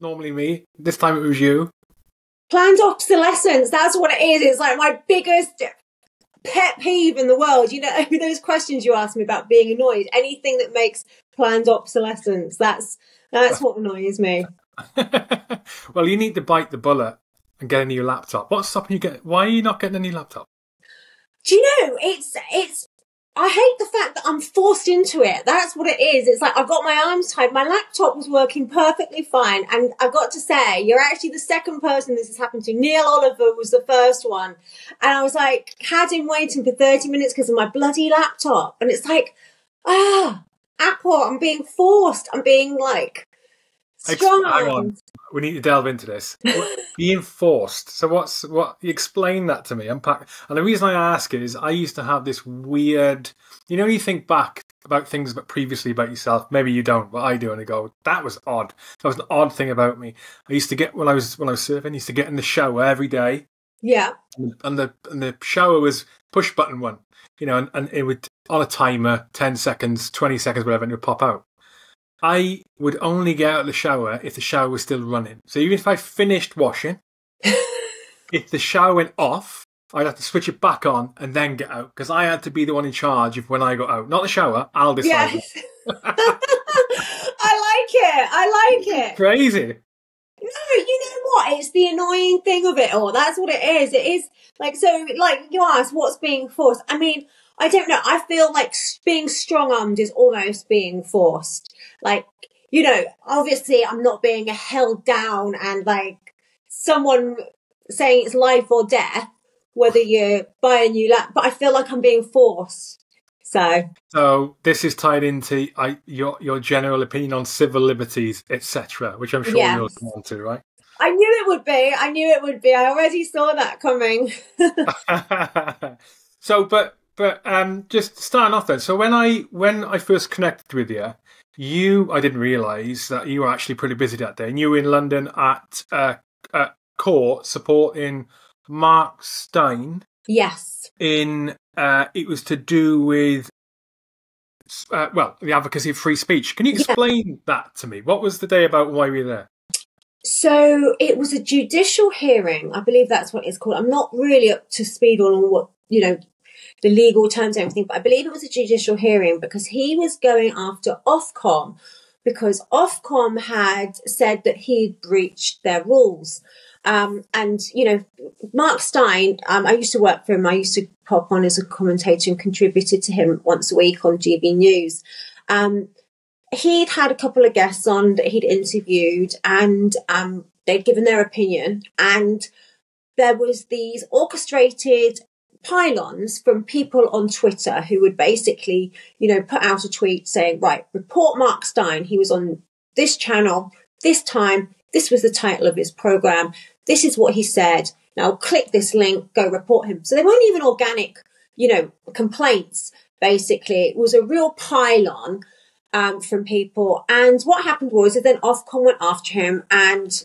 normally me. This time it was you. Planned obsolescence. That's what it is. It's like my biggest pet peeve in the world. You know, those questions you ask me about being annoyed. Anything that makes planned obsolescence. That's that's what annoys me. well, you need to bite the bullet and get a new laptop. What's stopping you get? Why are you not getting a new laptop? Do you know it's it's I hate the fact that I'm forced into it. That's what it is. It's like I've got my arms tied. My laptop was working perfectly fine. And I've got to say, you're actually the second person this has happened to. Neil Oliver was the first one. And I was like, had him waiting for 30 minutes because of my bloody laptop. And it's like, ah, Apple, I'm being forced. I'm being like, strong armed. We need to delve into this. Being forced. So what's what? You explain that to me. Unpack. And the reason I ask is I used to have this weird. You know, you think back about things but previously about yourself. Maybe you don't, but I do, and I go, "That was odd. That was an odd thing about me." I used to get when I was when I was surfing. I used to get in the shower every day. Yeah. And the and the shower was push button one. You know, and, and it would on a timer, ten seconds, twenty seconds, whatever, and it would pop out. I would only get out of the shower if the shower was still running. So even if I finished washing, if the shower went off, I'd have to switch it back on and then get out because I had to be the one in charge of when I got out. Not the shower. I'll decide. Yes. I like it. I like it. Crazy. No, you know what? It's the annoying thing of it all. That's what it is. It is like so. Like you asked, what's being forced? I mean, I don't know. I feel like being strong armed is almost being forced. Like, you know, obviously I'm not being held down and like someone saying it's life or death, whether you buy a new lap, but I feel like I'm being forced. So, so this is tied into I, your your general opinion on civil liberties, etc., which I'm sure yes. you'll come on to, right? I knew it would be. I knew it would be. I already saw that coming. so, but but um, just starting off then. So when I when I first connected with you, you I didn't realise that you were actually pretty busy that day, and you were in London at uh, at court supporting Mark Steyn. Yes. In uh, it was to do with uh, well the advocacy of free speech. Can you explain yeah. that to me? What was the day about? Why were you there? So it was a judicial hearing. I believe that's what it's called. I'm not really up to speed on what you know the legal terms and everything, but I believe it was a judicial hearing because he was going after Ofcom because Ofcom had said that he'd breached their rules. Um, and, you know, Mark Steyn, um, I used to work for him. I used to pop on as a commentator and contributed to him once a week on GB News. Um, he'd had a couple of guests on that he'd interviewed and um, they'd given their opinion. And there was these orchestrated pylons from people on Twitter who would basically, you know, put out a tweet saying, right, report Mark Steyn. He was on this channel, this time. This was the title of his program. This is what he said. Now click this link, go report him. So they weren't even organic, you know, complaints. Basically, it was a real pylon um, from people. And what happened was, that then Ofcom went after him, and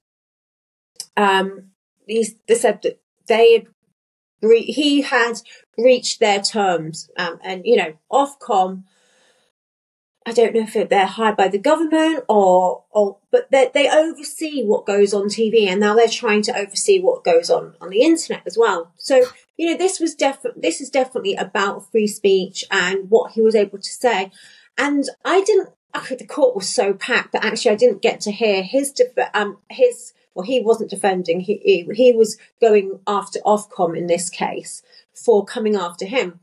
um, they said that they had he had reached their terms, um, and you know, Ofcom. I don't know if they're hired by the government or, or but they, they oversee what goes on TV, and now they're trying to oversee what goes on on the internet as well. So you know, this was definitely this is definitely about free speech and what he was able to say. And I didn't. the court was so packed that actually I didn't get to hear his um his well, he wasn't defending, he, he, he was going after Ofcom in this case for coming after him.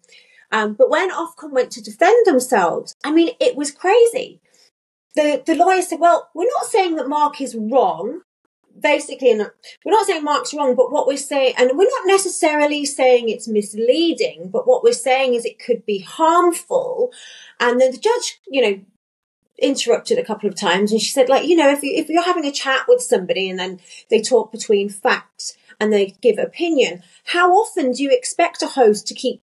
Um, but when Ofcom went to defend themselves, I mean, it was crazy. The, the lawyer said, well, we're not saying that Mark is wrong. Basically, we're not saying Mark's wrong, but what we're saying, and we're not necessarily saying it's misleading, but what we're saying is it could be harmful. And then the judge, you know, interrupted a couple of times and she said like you know if you if you're having a chat with somebody and then they talk between facts and they give opinion how often do you expect a host to keep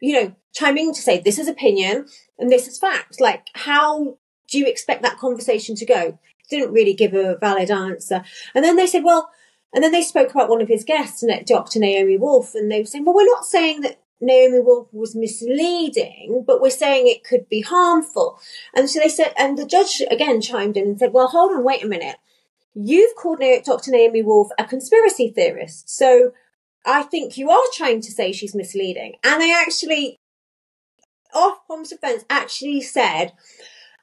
you know chiming to say this is opinion and this is fact like how do you expect that conversation to go? Didn't really give a valid answer. And then they said well and then they spoke about one of his guests dr naomi wolf and they were saying well we're not saying that Naomi Wolf was misleading, but we're saying it could be harmful. And so they said, and the judge again chimed in and said, well, hold on, wait a minute. you've called Dr. Naomi Wolf a conspiracy theorist. So I think you are trying to say she's misleading. And they actually, Ofcom's defense actually said,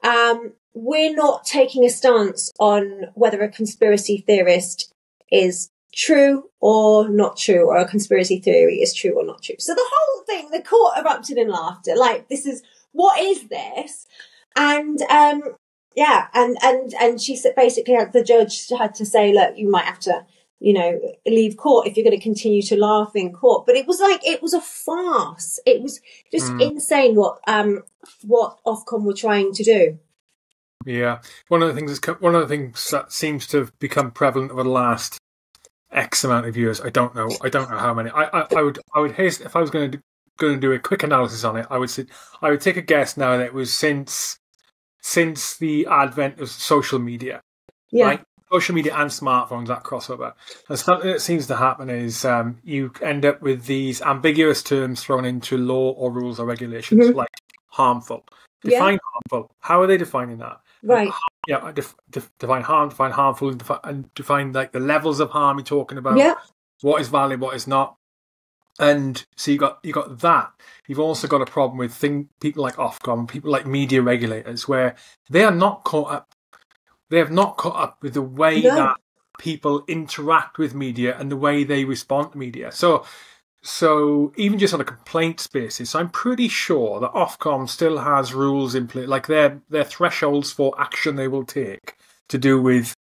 um, we're not taking a stance on whether a conspiracy theorist is true or not true, or a conspiracy theory is true or not true. So the whole thing, the court erupted in laughter. Like, this is, what is this? And, um, yeah, and, and, and she said basically the judge had to say, look, you might have to, you know, leave court if you're going to continue to laugh in court. But it was like, it was a farce. It was just mm. insane what, um, what Ofcom were trying to do. Yeah, one of the things is one of the things that seems to have become prevalent over the last X amount of years. I don't know. I don't know how many. I I, I would I would haste if I was going to going to do a quick analysis on it. I would say I would take a guess now that it was since since the advent of social media. Yeah. Right? Social media and smartphones, that crossover. And something that seems to happen is um, you end up with these ambiguous terms thrown into law or rules or regulations, mm-hmm. like harmful. Define yeah. harmful. How are they defining that? Right. Yeah, def, def, define harm, define harmful, and define, and define like the levels of harm you're talking about. Yeah. What is valid, what is not. And so you got you got that. You've also got a problem with thing people like Ofcom, people like media regulators, where they are not caught up. They have not caught up with the way no. that people interact with media and the way they respond to media. So so even just on a complaints basis, I'm pretty sure that Ofcom still has rules in place, like their their thresholds for action they will take to do with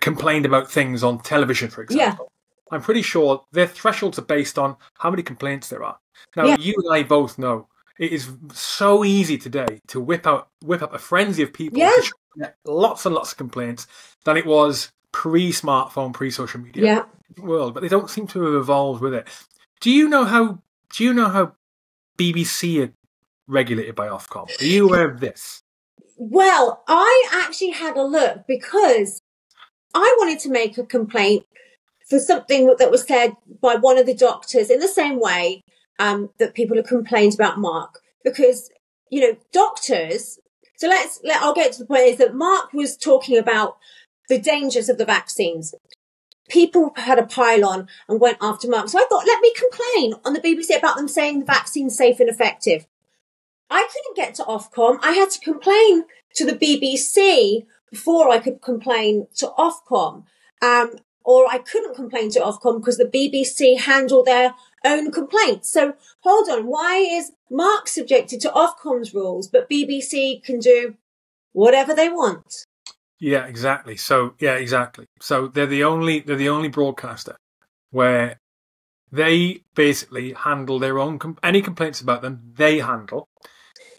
complained about things on television, for example. Yeah. I'm pretty sure their thresholds are based on how many complaints there are. Now, yeah. you and I both know it is so easy today to whip out whip up a frenzy of people, yeah. lots and lots of complaints, than it was pre-smartphone, pre-social media yeah. World, but they don't seem to have evolved with it. Do you know how? Do you know how BBC are regulated by Ofcom? Are you aware of this? Well, I actually had a look because I wanted to make a complaint for something that was said by one of the doctors in the same way um, that people have complained about Mark because you know doctors. So let's let I'll get to the point is that Mark was talking about the dangers of the vaccines. People had a pile on and went after Mark. So I thought, let me complain on the BBC about them saying the vaccine's safe and effective. I couldn't get to Ofcom. I had to complain to the BBC before I could complain to Ofcom. Um, or I couldn't complain to Ofcom because the BBC handle their own complaints. So hold on, why is Mark subjected to Ofcom's rules, but BBC can do whatever they want? Yeah, exactly. So yeah, exactly. So they're the only they're the only broadcaster where they basically handle their own com- any complaints about them. They handle,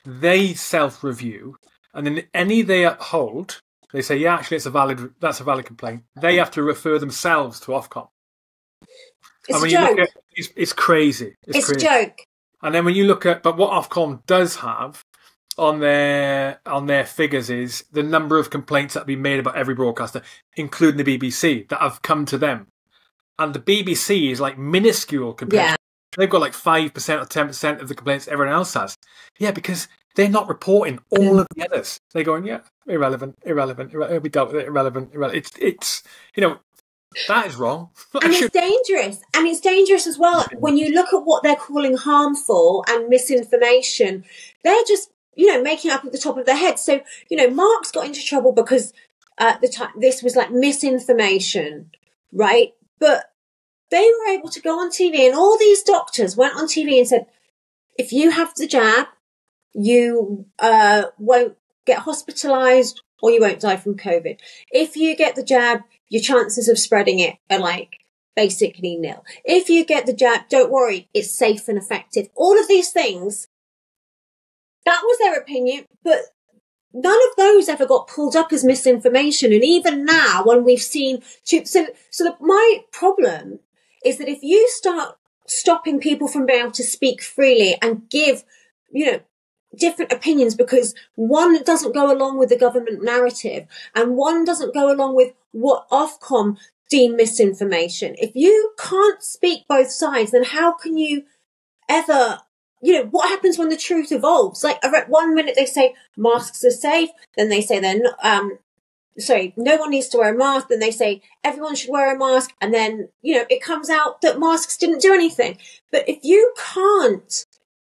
they self review, and then any they uphold, they say, yeah, actually, it's a valid that's a valid complaint. They have to refer themselves to Ofcom. It's a joke. At, it's, it's, crazy. It's, it's crazy. a joke. And then when you look at, but what Ofcom does have on their on their figures is the number of complaints that have been made about every broadcaster, including the BBC, that have come to them. And the BBC is like minuscule compared. Yeah. They've got like five percent or ten percent of the complaints everyone else has. Yeah, because they're not reporting all of the others. They're going, yeah, irrelevant, irrelevant, irrelevant. We dealt with it, irrelevant, irrelevant. It's it's you know that is wrong. and it's dangerous. And it's dangerous as well when you look at what they're calling harmful and misinformation. They're just you know, making up at the top of their head. So, you know, Mark's got into trouble because at the time this was like misinformation, right? But they were able to go on TV and all these doctors went on TV and said, if you have the jab, you uh, won't get hospitalized or you won't die from COVID. If you get the jab, your chances of spreading it are like basically nil. If you get the jab, don't worry, it's safe and effective. All of these things that was their opinion, but none of those ever got pulled up as misinformation. And even now, when we've seen, so, so the, my problem is that if you start stopping people from being able to speak freely and give, you know, different opinions because one doesn't go along with the government narrative and one doesn't go along with what Ofcom deem misinformation. If you can't speak both sides, then how can you ever you know, what happens when the truth evolves? Like, one minute they say masks are safe, then they say they're not, um, sorry, no one needs to wear a mask. Then they say everyone should wear a mask. And then, you know, it comes out that masks didn't do anything. But if you can't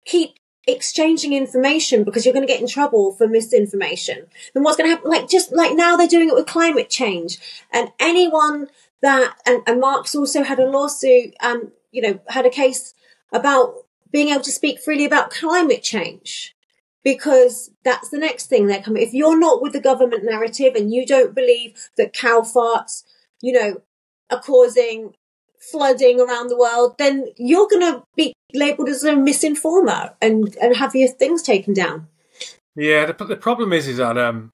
keep exchanging information because you're going to get in trouble for misinformation, then what's going to happen? Like, just like now they're doing it with climate change. And anyone that, and, and Mark's also had a lawsuit, um, you know, had a case about being able to speak freely about climate change because that's the next thing they're coming. If you're not with the government narrative and you don't believe that cow farts, you know, are causing flooding around the world, then you're going to be labelled as a misinformer and, and have your things taken down. Yeah, the, the problem is, is that um,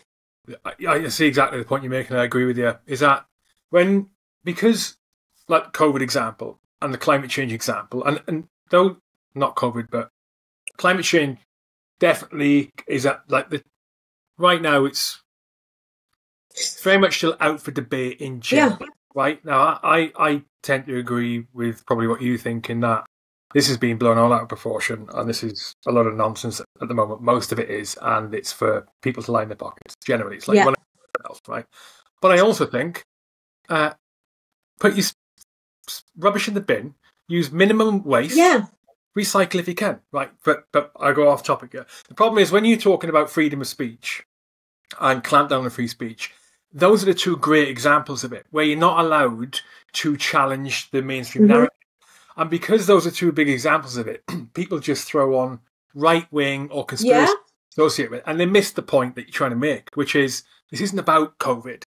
I, I see exactly the point you're making. I agree with you. Is that when because like COVID example and the climate change example, and and though not COVID, but climate change definitely is that like the right now it's very much still out for debate in general. Yeah. Right now, I I tend to agree with probably what you think in that this is being blown all out of proportion, and this is a lot of nonsense at the moment. Most of it is, and it's for people to line their pockets. Generally, it's like yeah. else, right? But I also think, uh, put your rubbish in the bin, use minimum waste, yeah recycle if you can, right? But but I go off topic here. The problem is when you're talking about freedom of speech and clamp down on free speech, those are the two great examples of it, where you're not allowed to challenge the mainstream mm-hmm. narrative. And because those are two big examples of it, people just throw on right wing or conspiracy yeah. associated with it, and they miss the point that you're trying to make, which is this isn't about COVID.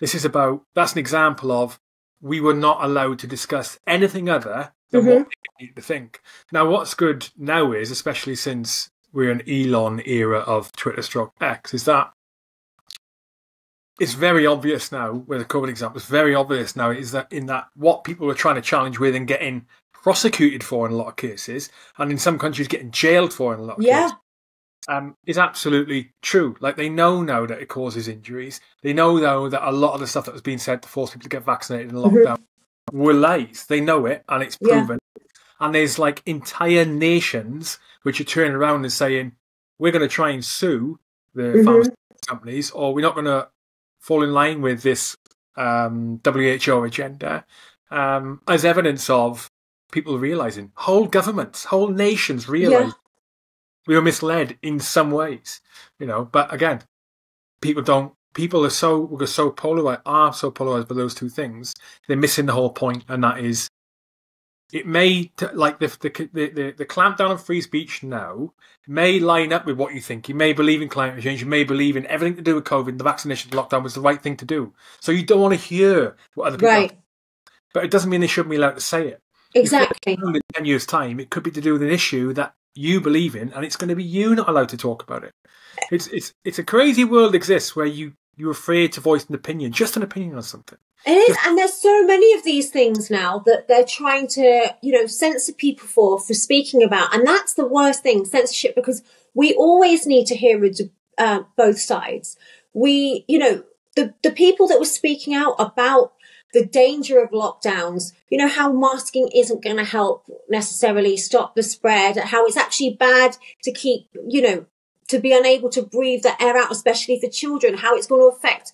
This is about that's an example of we were not allowed to discuss anything other than mm-hmm. what need to think. Now, what's good now is, especially since we're in Elon era of Twitter stroke X, is that it's very obvious now, with the COVID example, it's very obvious now is that in that what people are trying to challenge with and getting prosecuted for in a lot of cases, and in some countries getting jailed for in a lot of yeah. cases, um, is absolutely true. Like they know now that it causes injuries. They know though that a lot of the stuff that was being said to force people to get vaccinated in lockdown mm-hmm. were lies. They know it and it's proven. Yeah. And there's like entire nations which are turning around and saying, we're going to try and sue the mm-hmm. companies or we're not going to fall in line with this um, WHO agenda um, as evidence of people realizing, whole governments, whole nations realize yeah we were misled in some ways, you know. But again, people don't. People are so we're so polarized. Are so polarized by those two things. They're missing the whole point, and that is, it may like the the the, the, the clampdown on free speech now may line up with what you think. You may believe in climate change. You may believe in everything to do with COVID. The vaccination lockdown was the right thing to do. So you don't want to hear what other people. Right. Have. But it doesn't mean they shouldn't be allowed to say it. Exactly. In ten years' time, it could be to do with an issue that you believe in, and it's going to be you not allowed to talk about it. It's it's it's a crazy world exists where you you're afraid to voice an opinion, just an opinion on something. It is, just- and there's so many of these things now that they're trying to, you know, censor people for for speaking about, and that's the worst thing, censorship, because we always need to hear uh, both sides. We, you know, the the people that were speaking out about the danger of lockdowns, you know, how masking isn't going to help necessarily stop the spread, how it's actually bad to keep, you know, to be unable to breathe the air out, especially for children, how it's going to affect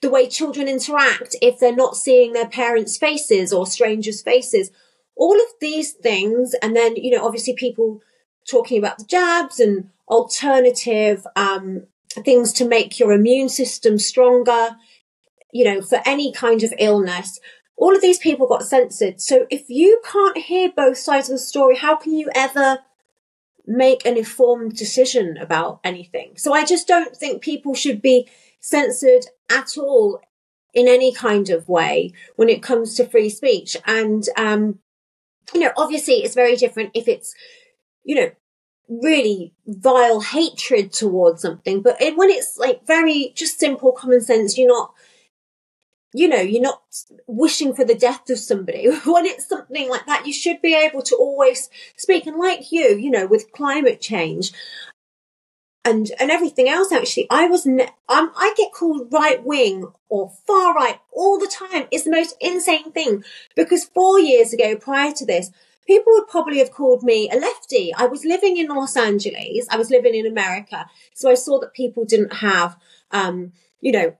the way children interact if they're not seeing their parents' faces or strangers' faces. All of these things, and then, you know, obviously people talking about the jabs and alternative um, things to make your immune system stronger you know, for any kind of illness. All of these people got censored. So if you can't hear both sides of the story, how can you ever make an informed decision about anything? So I just don't think people should be censored at all in any kind of way when it comes to free speech. And, um, you know, obviously it's very different if it's, you know, really vile hatred towards something. But when it's like very just simple common sense, you're not you know, you're not wishing for the death of somebody. when it's something like that, you should be able to always speak. And like you, you know, with climate change and and everything else, actually, I was ne- um, I get called right wing or far right all the time. It's the most insane thing because four years ago, prior to this, people would probably have called me a lefty. I was living in Los Angeles. I was living in America, so I saw that people didn't have, um, you know,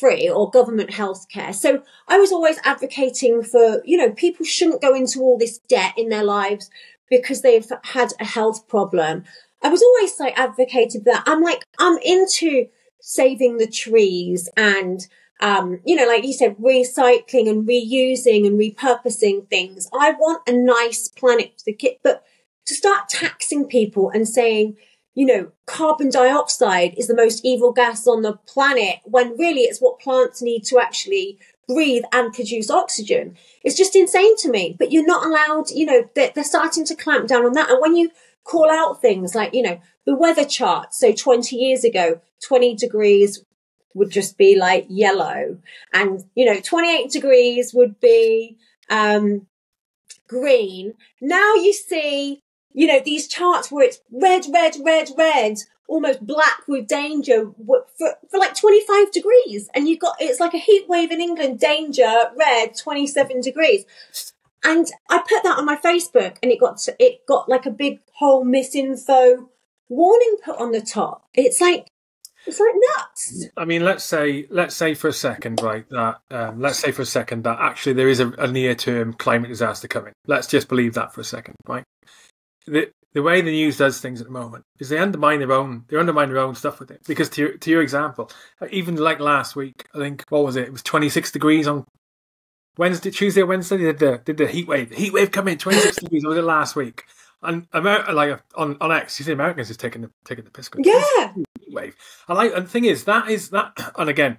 free or government healthcare. So I was always advocating for, you know, people shouldn't go into all this debt in their lives because they've had a health problem. I was always like advocated that. I'm like, I'm into saving the trees and, um, you know, like you said, recycling and reusing and repurposing things. I want a nice planet to get, but to start taxing people and saying, you know, carbon dioxide is the most evil gas on the planet when really it's what plants need to actually breathe and produce oxygen. It's just insane to me. But you're not allowed, you know, they're, they're starting to clamp down on that. And when you call out things like, you know, the weather chart. So 20 years ago, 20 degrees would just be like yellow and, you know, 28 degrees would be, um, green. Now you see, you know, these charts where it's red, red, red, red, almost black with danger for, for like 25 degrees. And you've got, it's like a heat wave in England, danger, red, 27 degrees. And I put that on my Facebook and it got, to, it got like a big whole misinfo warning put on the top. It's like, it's like nuts. I mean, let's say, let's say for a second, right, that, um, let's say for a second that actually there is a, a near term climate disaster coming. Let's just believe that for a second, right? The, the way the news does things at the moment is they undermine their own they undermine their own stuff with it because to your, to your example uh, even like last week i think what was it it was 26 degrees on wednesday tuesday or wednesday they did the, did the heat wave the heat wave come in 26 degrees was it last week and America, like on on X, you see Americans is taking the taking the piss. Yeah, wave. And like, and the thing is, that is that, and again,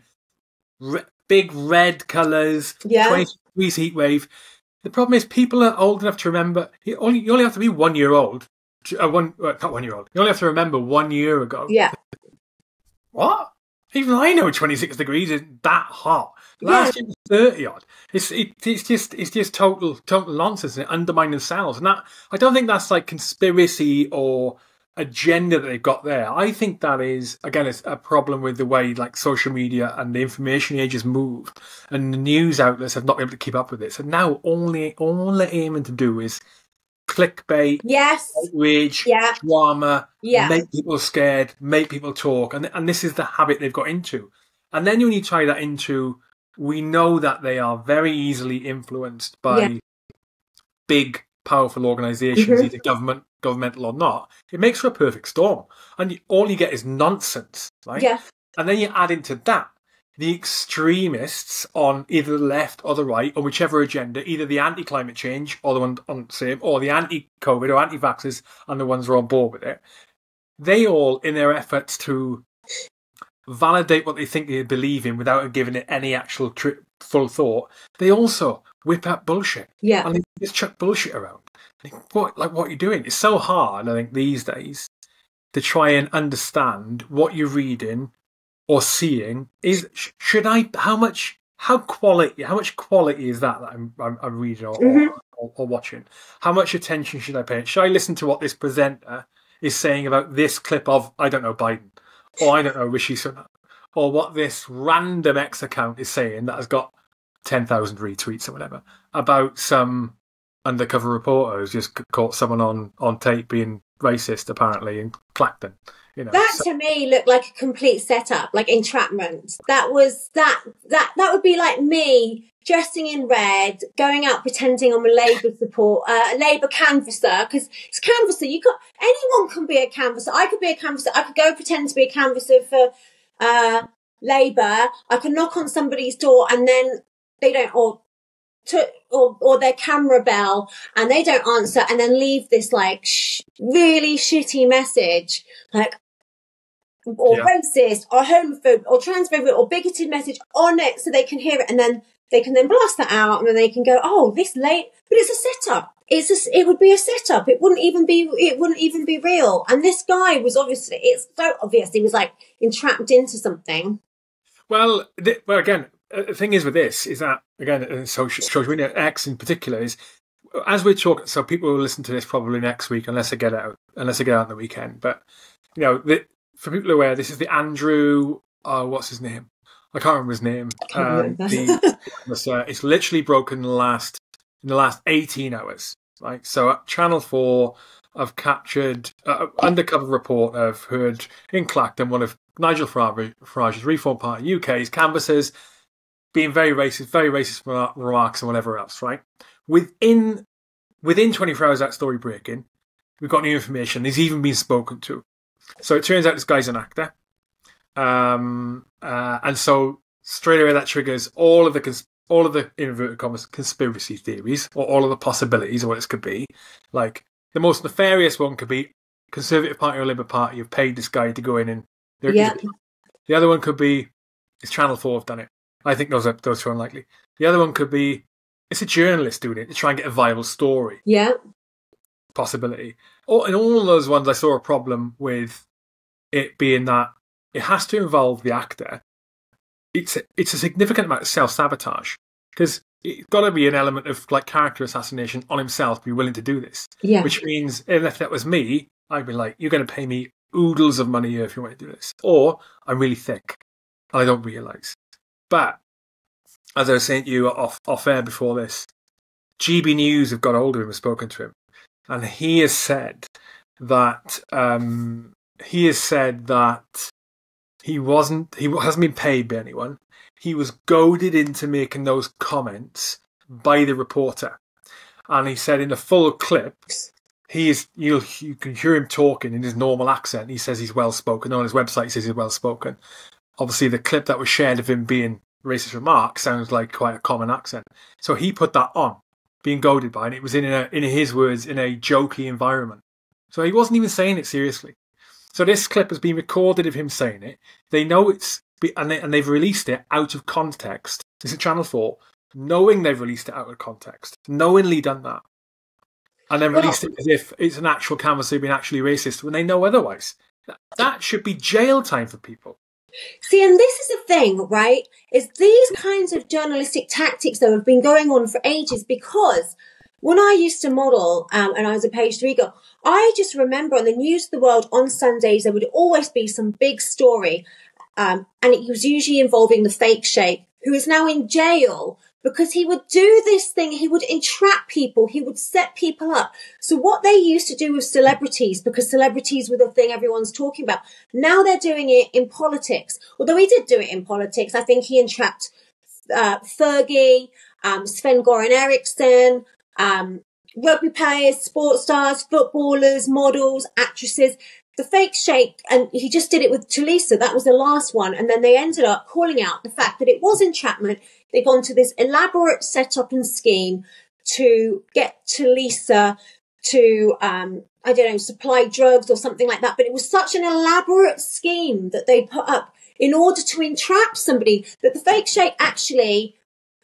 re- big red colours, yeah, twenty degrees heat wave. The problem is, people are old enough to remember. You only you only have to be one year old. Uh, one uh, not one year old. You only have to remember one year ago. Yeah. What? Even I know 26 degrees isn't that hot. Last yeah. year was 30 odd. It's it, it's just it's just total total nonsense and undermining sales. And that I don't think that's like conspiracy or agenda that they've got there. I think that is again it's a problem with the way like social media and the information age has moved, and the news outlets have not been able to keep up with it. So now only all they're aiming to do is clickbait, yes, outrage, yeah. drama, yeah. make people scared, make people talk, and and this is the habit they've got into. And then when you tie that into, we know that they are very easily influenced by yeah. big, powerful organizations mm-hmm. either government, governmental or not. It makes for a perfect storm, and you, all you get is nonsense, right? Yeah. And then you add into that the extremists on either the left or the right, or whichever agenda, either the anti climate change or the one on same, or the anti COVID or anti vaxxers and the ones who are on board with it, they all, in their efforts to validate what they think they believe in without giving it any actual tri- full thought, they also whip out bullshit. Yeah. And they just chuck bullshit around. What, like, what you're doing? It's so hard, I think, these days to try and understand what you're reading, or seeing is should I how much how quality how much quality is that that I'm I'm, I'm reading or, mm-hmm. or, or, watching? How much attention should I pay? Should I listen to what this presenter is saying about this clip of I don't know Biden or I don't know Rishi Sunak or what this random X account is saying that has got ten thousand retweets or whatever about some undercover reporter who's just caught someone on on tape being racist apparently in Clacton. You know, that so. to me looked like a complete setup, like entrapment. That was that that that would be like me dressing in red, going out pretending I'm a Labour support, uh, a Labour canvasser, because it's canvasser. You got anyone can be a canvasser. I could be a canvasser. I could go pretend to be a canvasser for uh, Labour. I could knock on somebody's door and then they don't, or to, or, or their camera bell and they don't answer and then leave this like sh- really shitty message like or yeah. racist or homophobic or transphobic or bigoted message on it so they can hear it and then they can then blast that out and then they can go, oh, this late, but it's a setup. It's a, it would be a setup. It wouldn't even be, it wouldn't even be real. And this guy was obviously, it's so obvious he was like entrapped into something. Well, th- well, again, the thing is with this is that again, uh, social, social media X in particular is as we talk. So people will listen to this probably next week, unless I get out, unless I get out on the weekend. But you know, the, for people aware, this is the Andrew. Uh, what's his name? I can't remember his name. Um, the, uh, it's literally broken in the last in the last eighteen hours. Right, so at Channel Four, I've captured uh, undercover report I've heard in Clacton, one of Nigel Farage's Reform Party UK's canvassers being very racist, very racist remarks and whatever else, right? Within within 24 hours that story breaking, we've got new information. He's even been spoken to. So it turns out this guy's an actor. Um, uh, and so straight away that triggers all of the cons- all of the inverted commas conspiracy theories or all of the possibilities of what this could be. Like the most nefarious one could be Conservative Party or Labour Party have paid this guy to go in and yeah. The other one could be it's Channel Four have done it. I think those are those two are unlikely. The other one could be it's a journalist doing it to try and get a viable story. Yeah. Possibility. Or in all those ones, I saw a problem with it being that it has to involve the actor. It's a, it's a significant amount of self sabotage because it's got to be an element of like character assassination on himself to be willing to do this. Yeah. Which means if that was me, I'd be like, "You're going to pay me oodles of money if you want to do this," or I'm really thick and I don't realise. But as I was saying to you off off air before this, GB News have got hold of him and spoken to him, and he has said that um, he has said that he wasn't he hasn't been paid by anyone. He was goaded into making those comments by the reporter, and he said in the full clip. He is you you can hear him talking in his normal accent. He says he's well spoken. On his website, he says he's well spoken. Obviously, the clip that was shared of him being racist remark sounds like quite a common accent. So he put that on, being goaded by, and it was in a, in his words, in a jokey environment. So he wasn't even saying it seriously. So this clip has been recorded of him saying it. They know it's and they, and they've released it out of context. This is Channel Four, knowing they've released it out of context, knowingly done that, and then released well, it as if it's an actual canvas they've been actually racist when they know otherwise. That should be jail time for people. See, and this is the thing, right? Is these kinds of journalistic tactics that have been going on for ages because when I used to model um, and I was a page three girl, I just remember on the news of the world on Sundays there would always be some big story, um, and it was usually involving the fake sheikh who is now in jail because he would do this thing. He would entrap people. He would set people up. So what they used to do with celebrities, because celebrities were the thing everyone's talking about, now they're doing it in politics. Although he did do it in politics. I think he entrapped uh, Fergie, um, Sven Goran Eriksson, um, rugby players, sports stars, footballers, models, actresses the fake sheikh, and he just did it with Tulisa. That was the last one. And then they ended up calling out the fact that it was entrapment. They've gone to this elaborate setup and scheme to get Tulisa to, um, I don't know, supply drugs or something like that. But it was such an elaborate scheme that they put up in order to entrap somebody that the fake sheikh actually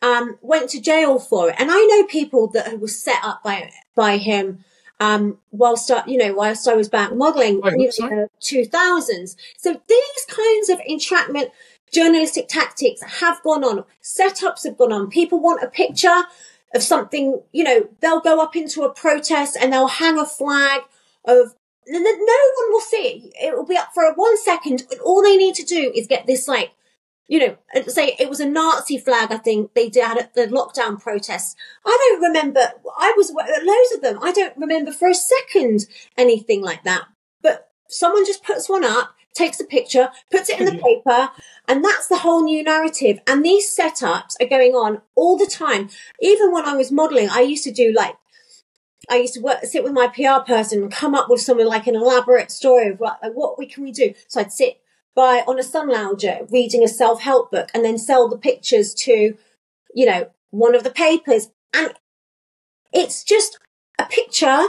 um, went to jail for it. And I know people that were set up by by him um, whilst I, you know, whilst I was back modelling in the two thousands. So these kinds of entrapment journalistic tactics have gone on. Setups have gone on. People want a picture of something, you know, they'll go up into a protest and they'll hang a flag of no one will see it. It will be up for one second, and all they need to do is get this like you know, say it was a Nazi flag, I think they did at the lockdown protests. I don't remember, I was loads of them. I don't remember for a second anything like that. But someone just puts one up, takes a picture, puts it in the paper, and that's the whole new narrative. And these setups are going on all the time. Even when I was modeling, I used to do like I used to work, sit with my PR person and come up with something like an elaborate story of like, what we can we do. So I'd sit by on a sun lounger reading a self-help book and then sell the pictures to, you know, one of the papers. And it's just a picture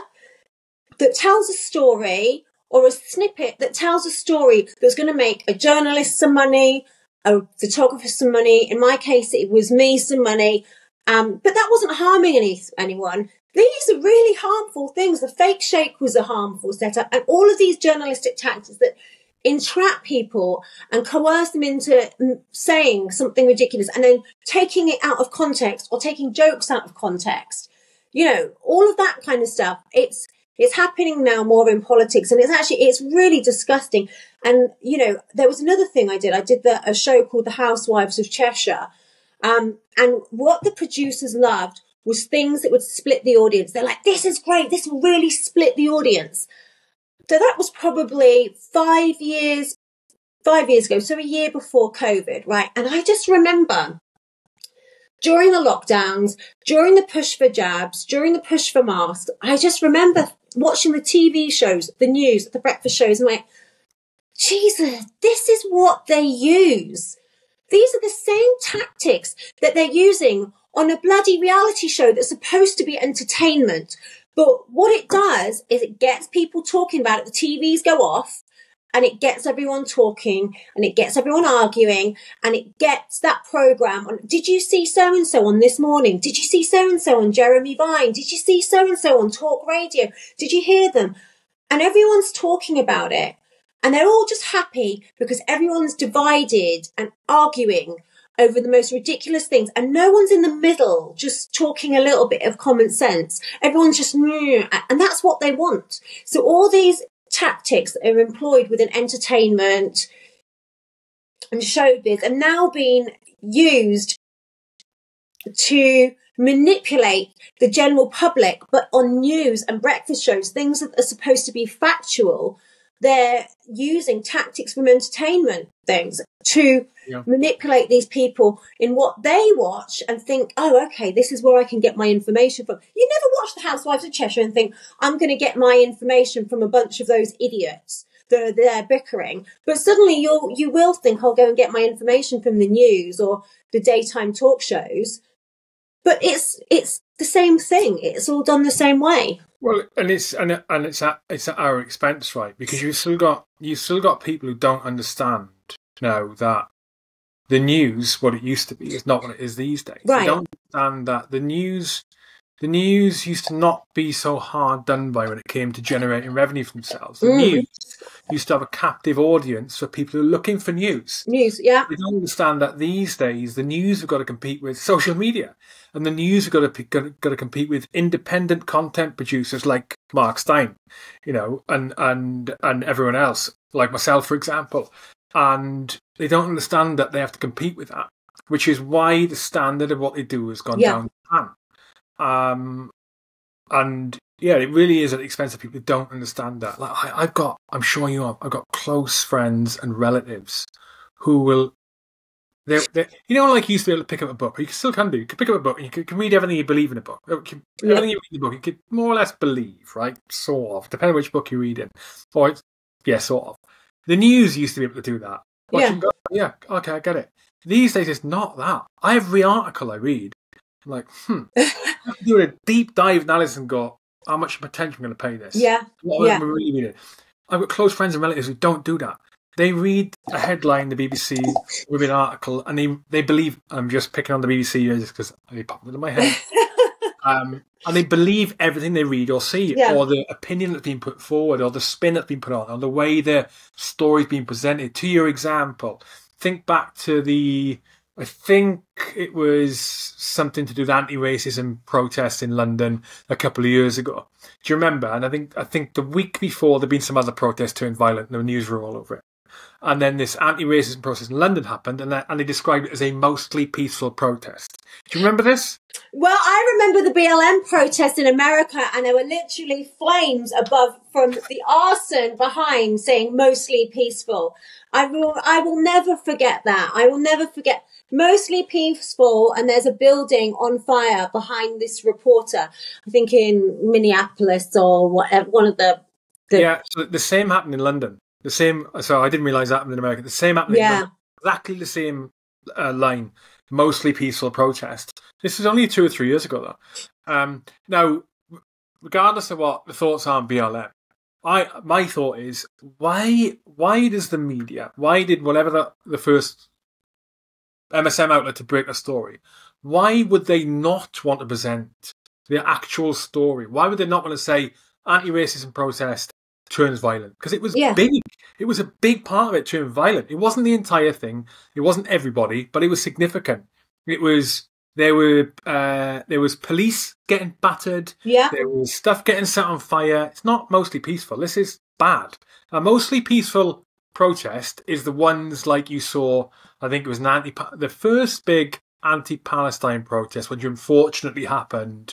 that tells a story or a snippet that tells a story that's going to make a journalist some money, a photographer some money. In my case, it was me some money. Um, but that wasn't harming any, anyone. These are really harmful things. The fake sheikh was a harmful setup and all of these journalistic tactics that entrap people and coerce them into saying something ridiculous and then taking it out of context or taking jokes out of context. You know, all of that kind of stuff. It's, it's happening now more in politics and it's actually, it's really disgusting. And, you know, there was another thing I did. I did the, a show called The Housewives of Cheshire. Um, and what the producers loved was things that would split the audience. They're like, this is great. This will really split the audience. So that was probably five years five years ago, so a year before COVID, right? And I just remember during the lockdowns, during the push for jabs, during the push for masks, I just remember watching the TV shows, the news, the breakfast shows, and like, Jesus, this is what they use. These are the same tactics that they're using on a bloody reality show that's supposed to be entertainment. But what it does is it gets people talking about it. The TVs go off and it gets everyone talking and it gets everyone arguing and it gets that program on. Did you see so and so on this morning? Did you see so and so on Jeremy Vine? Did you see so and so on Talk Radio? Did you hear them? And everyone's talking about it and they're all just happy because everyone's divided and arguing over the most ridiculous things and no one's in the middle just talking a little bit of common sense. Everyone's just, and that's what they want. So all these tactics that are employed within entertainment and showbiz are now being used to manipulate the general public, but on news and breakfast shows, things that are supposed to be factual, they're using tactics from entertainment things to yeah. manipulate these people in what they watch and think, oh, okay, this is where I can get my information from. You never watch The Housewives of Cheshire and think, I'm going to get my information from a bunch of those idiots. They're, they're bickering, but suddenly you'll you will think I'll go and get my information from the news or the daytime talk shows. But it's it's the same thing. It's all done the same way. Well, and it's and and it's at it's at our expense, right? Because you've still got you've still got people who don't understand now that the news, what it used to be, is not what it is these days. Right. They don't understand that the news the news used to not be so hard done by when it came to generating revenue for themselves. The mm. news used to have a captive audience for people who are looking for news. News, yeah. They don't understand that these days the news have got to compete with social media, and the news have got to got to, got to compete with independent content producers like Mark Steyn, you know, and and and everyone else like myself, for example. And they don't understand that they have to compete with that, which is why the standard of what they do has gone yeah. down. Um, and yeah, it really is at the expense of people who don't understand that. Like I, have got, I'm showing you up. I've got close friends and relatives who will. They're, they're, you know, like you used to be able to pick up a book, you still can do. You can pick up a book and you can, can read everything you believe in a book. Can, yeah. Everything you read in the book, you can more or less believe, right? Sort of, depending which book you read reading. Or, yeah, sort of. The news used to be able to do that. Watching yeah. yeah, okay, I get it. These days, it's not that. Every article I read I'm like, hmm. do a deep dive analysis and go, how much potential I'm going to pay this? Yeah. What yeah. really reading? I've got close friends and relatives who don't do that. They read a headline, the BBC, with an article, and they they believe I'm just picking on the BBC just because they popped into my head. um, and they believe everything they read or see, yeah. or the opinion that's been put forward, or the spin that's been put on, or the way the story's been presented. To your example, think back to the I think it was something to do with anti-racism protests in London a couple of years ago. Do you remember? And I think I think the week before there'd been some other protests turned violent, and the news were all over it. And then this anti-racism protest in London happened, and, and they described it as a mostly peaceful protest. Do you remember this? Well, I remember the BLM protest in America, and there were literally flames above from the arson behind, saying mostly peaceful. I will, I will never forget that. I will never forget mostly peaceful, and there's a building on fire behind this reporter. I think in Minneapolis or whatever, one of the. the yeah, so the same happened in London. The same. So I didn't realize that happened in America. The same happened. Yeah. exactly the same uh, line. Mostly peaceful protest. This was only two or three years ago, though. Um, now, regardless of what the thoughts are on BLM, I my thought is why why does the media why did whatever the, the first MSM outlet to break a story, why would they not want to present the actual story? Why would they not want to say anti-racism protest turns violent? Because it was yeah. big. It was a big part of it turned violent. It wasn't the entire thing. It wasn't everybody, but it was significant. It was there were uh, there was police getting battered. Yeah. There was stuff getting set on fire. It's not mostly peaceful. This is bad. A mostly peaceful protest is the ones like you saw. I think it was an anti the first big anti-Palestine protest, which unfortunately happened.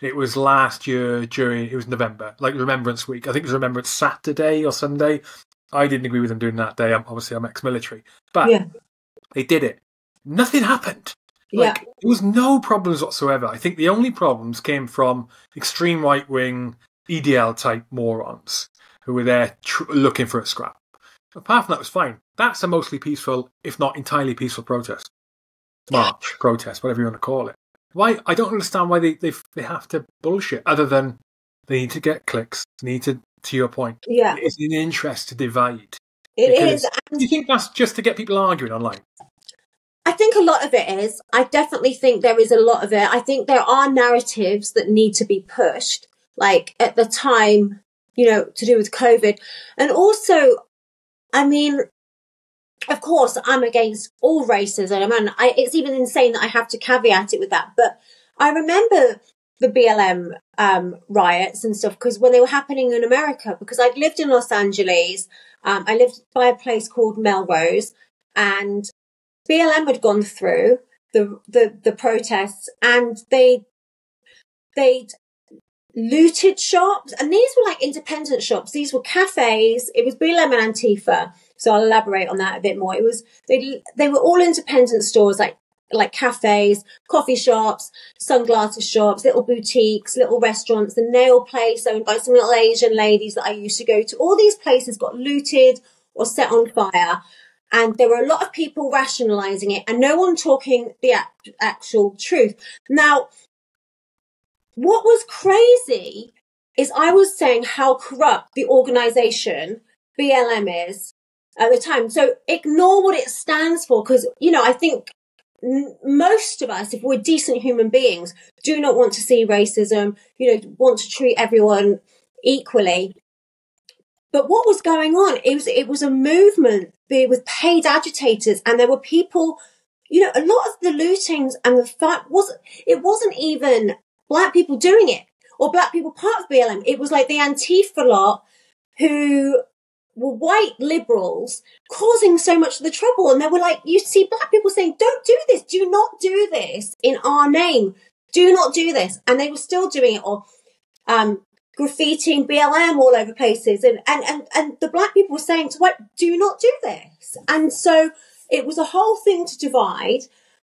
It was last year during it was November, like Remembrance Week. I think it was Remembrance Saturday or Sunday. I didn't agree with them doing that day. I'm, obviously, I'm ex-military, but Yeah. they did it. Nothing happened. Like yeah. there was no problems whatsoever. I think the only problems came from extreme right wing EDL type morons who were there tr- looking for a scrap. Apart from that, it was fine. That's a mostly peaceful, if not entirely peaceful protest, march, protest, whatever you want to call it. Why? I don't understand why they they they have to bullshit. Other than they need to get clicks. They need to. To your point, Yeah. it's in interest to divide. It is. Do you think that's just to get people arguing online? I think a lot of it is. I definitely think there is a lot of it. I think there are narratives that need to be pushed, like at the time, you know, to do with COVID. And also, I mean, of course, I'm against all racism. And I, it's even insane that I have to caveat it with that. But I remember the BLM um, riots and stuff because when they were happening in America, because I'd lived in Los Angeles, um, I lived by a place called Melrose, and BLM had gone through the the, the protests, and they they'd looted shops, and these were like independent shops. These were cafes. It was BLM and Antifa. So I'll elaborate on that a bit more. It was they they were all independent stores, like like cafes, coffee shops, sunglasses shops, little boutiques, little restaurants, the nail place owned by some little Asian ladies that I used to go to. All these places got looted or set on fire. And there were a lot of people rationalizing it and no one talking the actual truth. Now, what was crazy is I was saying how corrupt the organization BLM is at the time. So ignore what it stands for because, you know, I think most of us, if we're decent human beings, do not want to see racism, you know, want to treat everyone equally. But what was going on? It was it was a movement with paid agitators, and there were people. You know, a lot of the lootings and the fight wasn't. It wasn't even black people doing it or black people part of BLM. It was like the Antifa lot who were white liberals causing so much of the trouble. And they were like, you see black people saying, don't do this. Do not do this in our name. Do not do this. And they were still doing it or, um, graffitiing BLM all over places. And, and, and, and the black people were saying to white, do not do this. And so it was a whole thing to divide.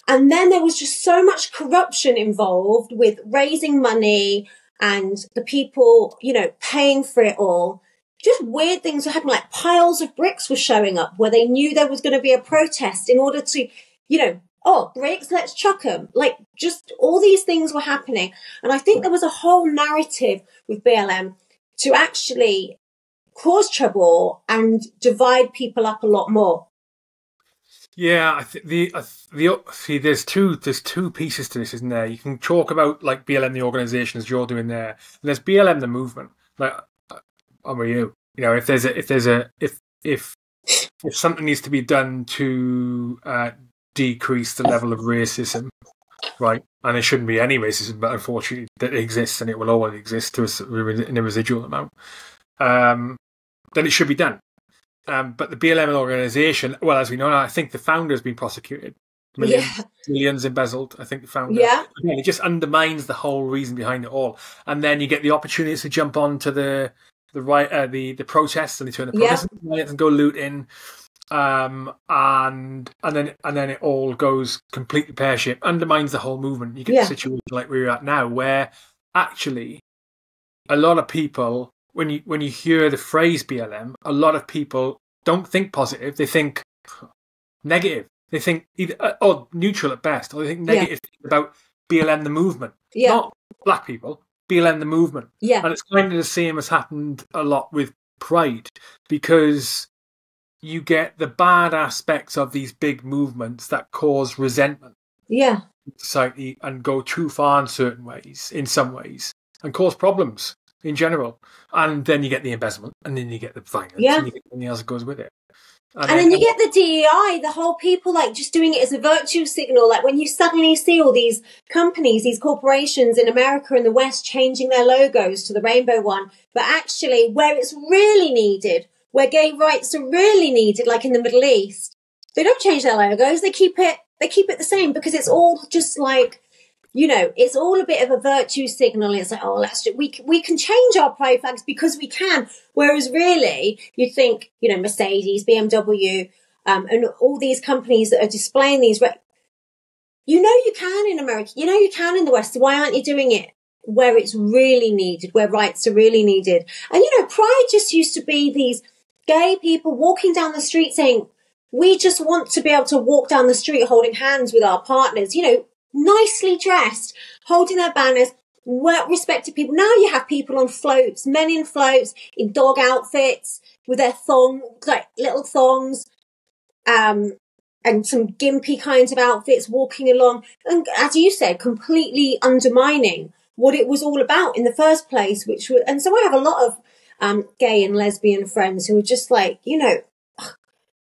And then there was just so much corruption involved with raising money and the people, you know, paying for it all. Just weird things were happening, like piles of bricks were showing up where they knew there was going to be a protest in order to, you know, oh, bricks, let's chuck them. Like just all these things were happening. And I think there was a whole narrative with BLM to actually cause trouble and divide people up a lot more. Yeah, I think the the see there's two there's two pieces to this, isn't there? You can talk about like BLM the organisation as you're doing there, and there's BLM the movement. Like, uh, I'm with you. You know, if there's a if there's a if if if something needs to be done to uh, decrease the level of racism, right? And there shouldn't be any racism, but unfortunately, that exists and it will always exist to a, in a residual amount. Um, then it should be done. Um, but the BLM organisation, well, as we know now, I think the founder has been prosecuted. Millions, Yeah. millions embezzled. I think the founder. Yeah. Again, it just undermines the whole reason behind it all. And then you get the opportunity to jump on to the the right uh, the the protests and they turn the Yeah. protests riots and go looting. Um and and then and then it all goes completely pear shaped, undermines the whole movement. You get Yeah. a situation like we're at now where actually a lot of people when you when you hear the phrase BLM, a lot of people don't think positive. They think negative. They think either uh, or neutral at best, or they think Yeah. negative about BLM the movement, Yeah. not black people. BLM the movement, Yeah. and it's kind of the same as happened a lot with Pride because you get the bad aspects of these big movements that cause resentment Yeah. in society and go too far in certain ways, in some ways, and cause problems in general. And then you get the embezzlement, and then you get the violence, Yeah. and you get everything else that goes with it. And then you get the DEI, the whole people like just doing it as a virtue signal. Like when you suddenly see all these companies, these corporations in America and the West changing their logos to the rainbow one, but actually where it's really needed, where gay rights are really needed, like in the Middle East, they don't change their logos. They keep it, they keep it the same because it's all just like, you know, it's all a bit of a virtue signal. It's like, oh, let's do, we we can change our pride flags because we can. Whereas really, you think, you know, Mercedes, BMW, um, and all these companies that are displaying these, re- you know, you can in America. You know, you can in the West. Why aren't you doing it where it's really needed, where rights are really needed? And you know, pride just used to be these gay people walking down the street saying, we just want to be able to walk down the street holding hands with our partners, you know, nicely dressed, holding their banners, well respected people. Now you have people on floats, men in floats, in dog outfits, with their thong, like little thongs, um, and some gimpy kinds of outfits walking along. And as you said, completely undermining what it was all about in the first place, which was, and so I have a lot of, um, gay and lesbian friends who are just like, you know,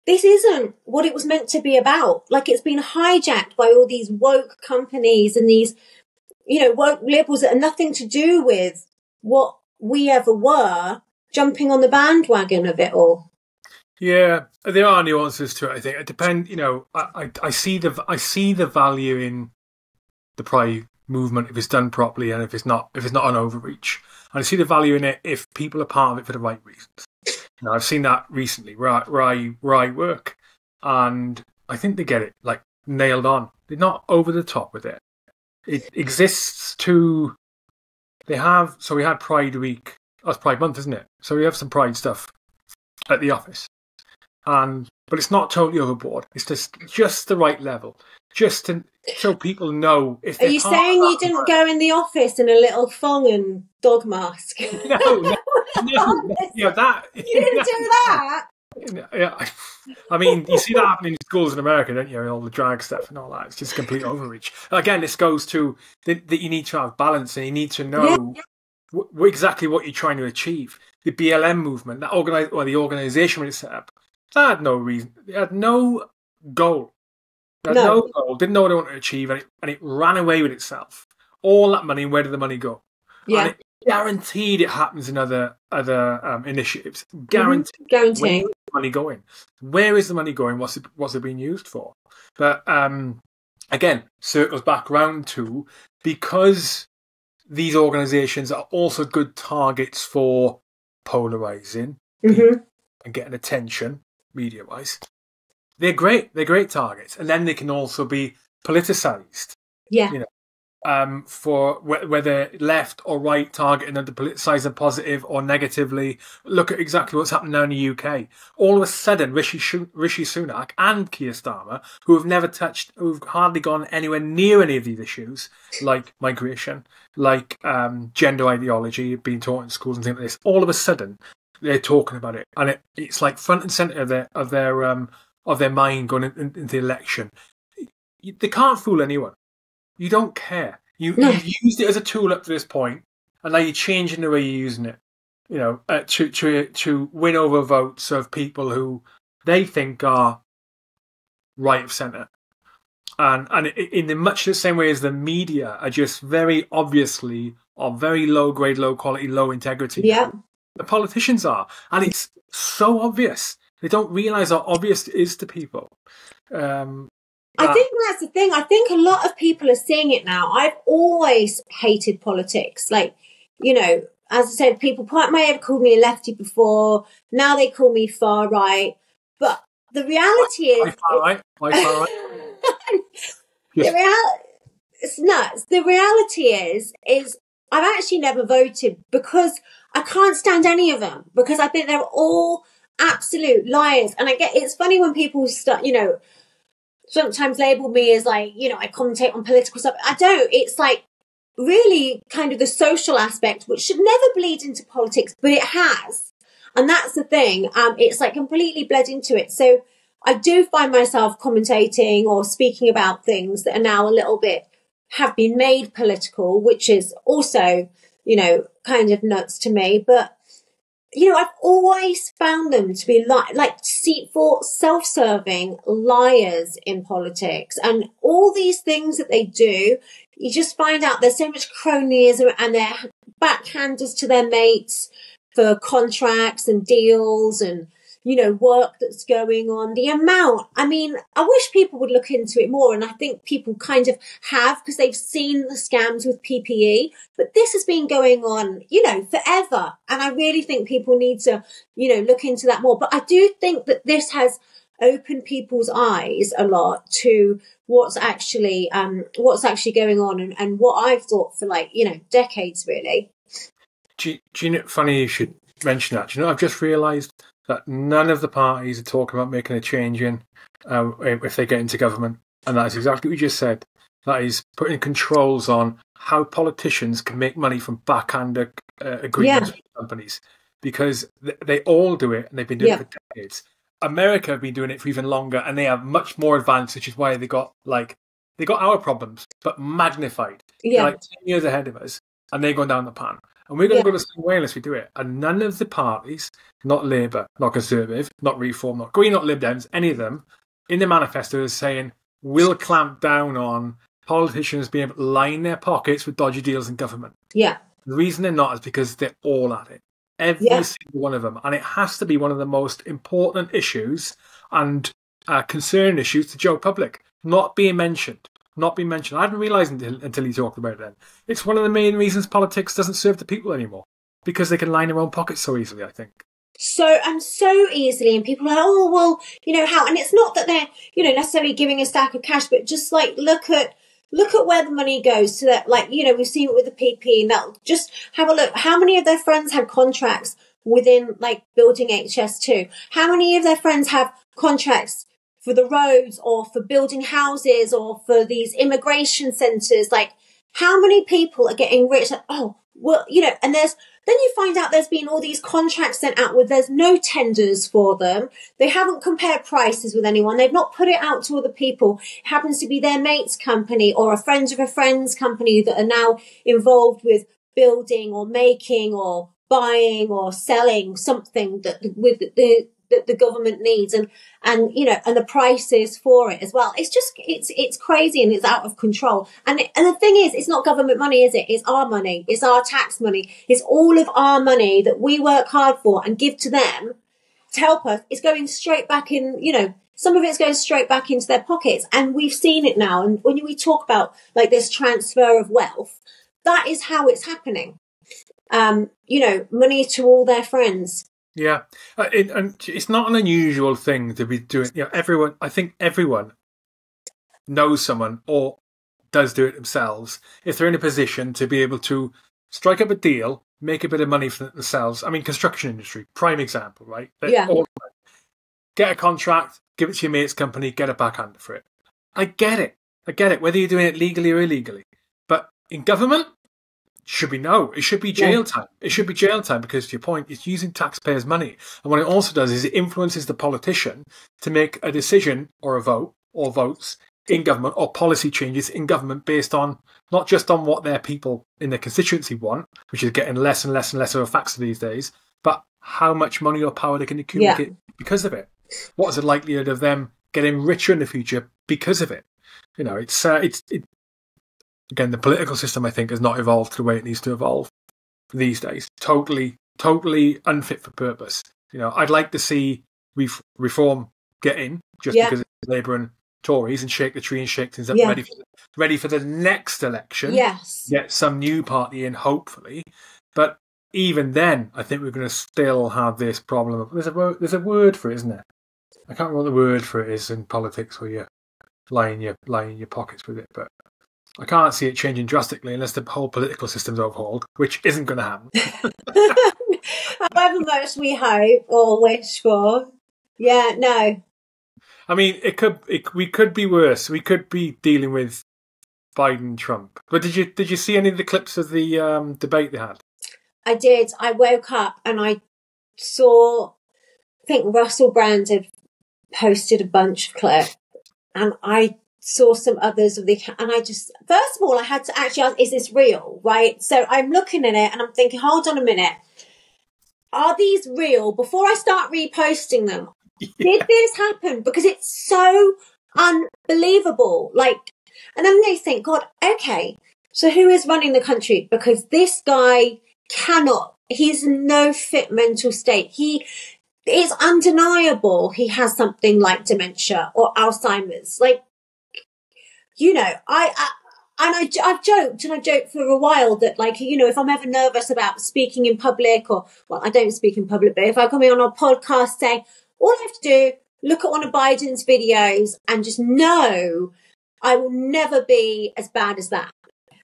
this isn't what it was meant to be about. Like it's been hijacked by all these woke companies and these, you know, woke liberals that are nothing to do with what we ever were jumping on the bandwagon of it all. Yeah, there are nuances to it. I think it depends. You know, I, I, I see the I see the value in the pride movement if it's done properly and if it's not if it's not an overreach. And I see the value in it if people are part of it for the right reasons. Now, I've seen that recently where I, where I, where I work, and I think they get it like nailed on. They're not over the top with it. It exists to. They have so we had Pride Week. Oh, That's Pride Month, isn't it? So we have some Pride stuff at the office, and but it's not totally overboard. It's just just the right level, just to so people know. If Are you saying you didn't go in the office in a little thong and dog mask? No, no, no, oh, yeah, that you didn't do that. Yeah, I mean, you see that happening in schools in America, don't you? All the drag stuff and all that. It's just complete overreach. Again, this goes to that, that you need to have balance and you need to know yeah. w- exactly what you're trying to achieve. The BLM movement, that organize or the organization when it's set up, that had no reason. It had no goal. Had no. no goal. Didn't know what it wanted to achieve, and it, and it ran away with itself. All that money, where did the money go? Yeah guaranteed it happens in other other um, initiatives. Guaranteed. Mm-hmm. Guaranteed. money going? Where is the money going? What's it what's it being used for? But um, again, circles back round to because these organisations are also good targets for polarising mm-hmm. and getting attention media wise. They're great. They're great targets, and then they can also be politicised. Yeah. You know, um, for wh- whether left or right targeting and to politicise positive or negatively. Look at exactly what's happening now in the UK. All of a sudden, Rishi, Sh- Rishi Sunak and Keir Starmer, who have never touched, who've hardly gone anywhere near any of these issues, like migration, like um, gender ideology, being taught in schools and things like this, all of a sudden they're talking about it, and it, it's like front and centre of their of their um, of their mind going in, in, into the election. They can't fool anyone you don't care. You, no. You've used it as a tool up to this point, and now you're changing the way you're using it. You know, uh, to to to win over votes of people who they think are right of centre, and and in the much the same way as the media are just very obviously are very low grade, low quality, low integrity. Yeah, the politicians are, and it's so obvious. They don't realise how obvious it is to people. Um, I think that's the thing. I think a lot of people are seeing it now. I've always hated politics. Like, you know, as I said, people may have called me a lefty before. Now they call me far right. But the reality is. far right? far right? the reality. It's nuts. The reality is, is I've actually never voted because I can't stand any of them because I think they're all absolute liars. And I get, it's funny when people start, you know, sometimes label me as like, you know, I commentate on political stuff. I don't. It's like really kind of the social aspect, which should never bleed into politics, but it has. And that's the thing. Um, it's like completely bled into it. So I do find myself commentating or speaking about things that are now a little bit have been made political, which is also, you know, kind of nuts to me. But you know, I've always found them to be like, like deceitful, self-serving liars in politics and all these things that they do. You just find out there's so much cronyism and they're backhanders to their mates for contracts and deals and, you know, work that's going on, the amount. I mean, I wish people would look into it more. And I think people kind of have because they've seen the scams with PPE, but this has been going on, you know, forever. And I really think people need to, you know, look into that more. But I do think that this has opened people's eyes a lot to what's actually, um, what's actually going on and, and what I've thought for like, you know, decades really. Do you, do you know, funny you should mention that. Do you know, I've just realised that none of the parties are talking about making a change in um, if they get into government, and that is exactly what you just said. That is putting controls on how politicians can make money from backhanded uh, agreements yeah. with companies because th- they all do it and they've been doing yeah. it for decades. America have been doing it for even longer and they have much more advanced, which is why they got like they got our problems but magnified. Yeah, They're like ten years ahead of us, and they're going down the pan. And we're going yeah. to go the same way unless we do it. And none of the parties, not Labour, not Conservative, not Reform, not Green, not Lib Dems, any of them, in the manifesto is saying we'll clamp down on politicians being able to line their pockets with dodgy deals in government. Yeah. The reason they're not is because they're all at it. Every yeah. single one of them. And it has to be one of the most important issues and uh, concern issues to Joe public, not being mentioned not been mentioned. I didn't realize until, until he talked about it then. It's one of the main reasons politics doesn't serve the people anymore because they can line their own pockets so easily, I think. So and so easily, and people are oh well, you know how, and it's not that they're you know necessarily giving a stack of cash, but just like look at look at where the money goes so that like you know we've seen it with the PPE and that just have a look. How many of their friends had contracts within like building HS2? How many of their friends have contracts for the roads or for building houses or for these immigration centers. Like, how many people are getting rich? Like, oh, well, you know, and there's, then you find out there's been all these contracts sent out with there's no tenders for them. They haven't compared prices with anyone. They've not put it out to other people. It happens to be their mate's company or a friend of a friend's company that are now involved with building or making or buying or selling something that with the that the government needs and and you know and the prices for it as well. It's just it's it's crazy and it's out of control. And and the thing is it's not government money is it? It's our money. It's our tax money. It's all of our money that we work hard for and give to them to help us. It's going straight back in you know some of it's going straight back into their pockets. And we've seen it now. And when we talk about like this transfer of wealth that is how it's happening. Um, you know, money to all their friends. Yeah, uh, it, and it's not an unusual thing to be doing. You know, everyone. I think everyone knows someone or does do it themselves if they're in a position to be able to strike up a deal, make a bit of money for themselves. I mean, construction industry, prime example, right? yeah. All, get a contract, give it to your mate's company, get a backhand for it. I get it. I get it. Whether you're doing it legally or illegally, but in government, should be no. It should be jail yeah. time. It should be jail time because, to your point, it's using taxpayers' money. And what it also does is it influences the politician to make a decision or a vote or votes in government or policy changes in government based on not just on what their people in their constituency want, which is getting less and less and less of a factor these days, but how much money or power they can accumulate yeah. because of it. What is the likelihood of them getting richer in the future because of it? You know, it's uh, it's it, again, the political system, I think, has not evolved the way it needs to evolve these days. Totally, totally unfit for purpose. You know, I'd like to see ref- reform get in just yeah. because it's Labour and Tories and shake the tree and shake things up yeah. ready, for the, ready for the next election. Yes. Get some new party in, hopefully. But even then, I think we're going to still have this problem. There's a, there's a word for it, isn't there? I can't remember what the word for it is in politics where you lie in your, lie in your pockets with it, but I can't see it changing drastically unless the whole political system's overhauled, which isn't going to happen. However much we hope or wish for, yeah, no. I mean, it could. It, we could be worse. We could be dealing with Biden Trump. But did you did you see any of the clips of the um, debate they had? I did. I woke up and I saw. I think Russell Brand had posted a bunch of clips, and I saw some others of the and I just first of all I had to actually ask, is this real? Right? So I'm looking at it and I'm thinking, hold on a minute. Are these real? Before I start reposting them, yeah. did this happen? Because it's so unbelievable. Like and then they think, God, okay, so who is running the country? Because this guy cannot, he's no fit mental state. He it's undeniable he has something like dementia or Alzheimer's. Like, you know, I, I and I, I've joked and I've joked for a while that like, you know, if I'm ever nervous about speaking in public or, well, I don't speak in public, but if I come on a podcast saying, all I have to do, look at one of Biden's videos and just know I will never be as bad as that.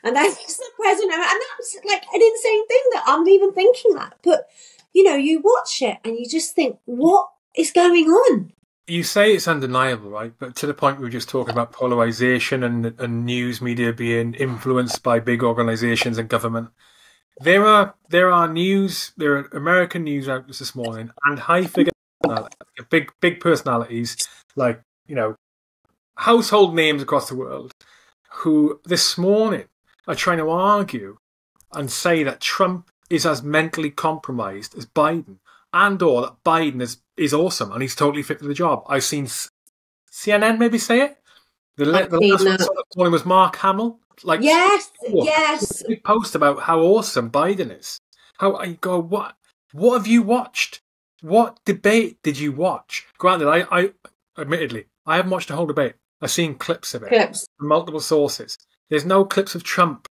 And that's the president. And that's like an insane thing that I'm even thinking that. But, you know, you watch it and you just think, what is going on? You say it's undeniable, right? But to the point we were just talking about polarization and, and news media being influenced by big organizations and government. There are there are news there are American news outlets this morning and high figure big big personalities like you know household names across the world who this morning are trying to argue and say that Trump is as mentally compromised as Biden and or that Biden is, is awesome and he's totally fit for the job. I've seen CNN maybe say it. The, the last one morning was Mark Hamill. Like yes, oh, yes. Big post about how awesome Biden is. How I go, what what have you watched? What debate did you watch? Granted, I, I admittedly I haven't watched the whole debate. I've seen clips of it clips. from multiple sources. There's no clips of Trump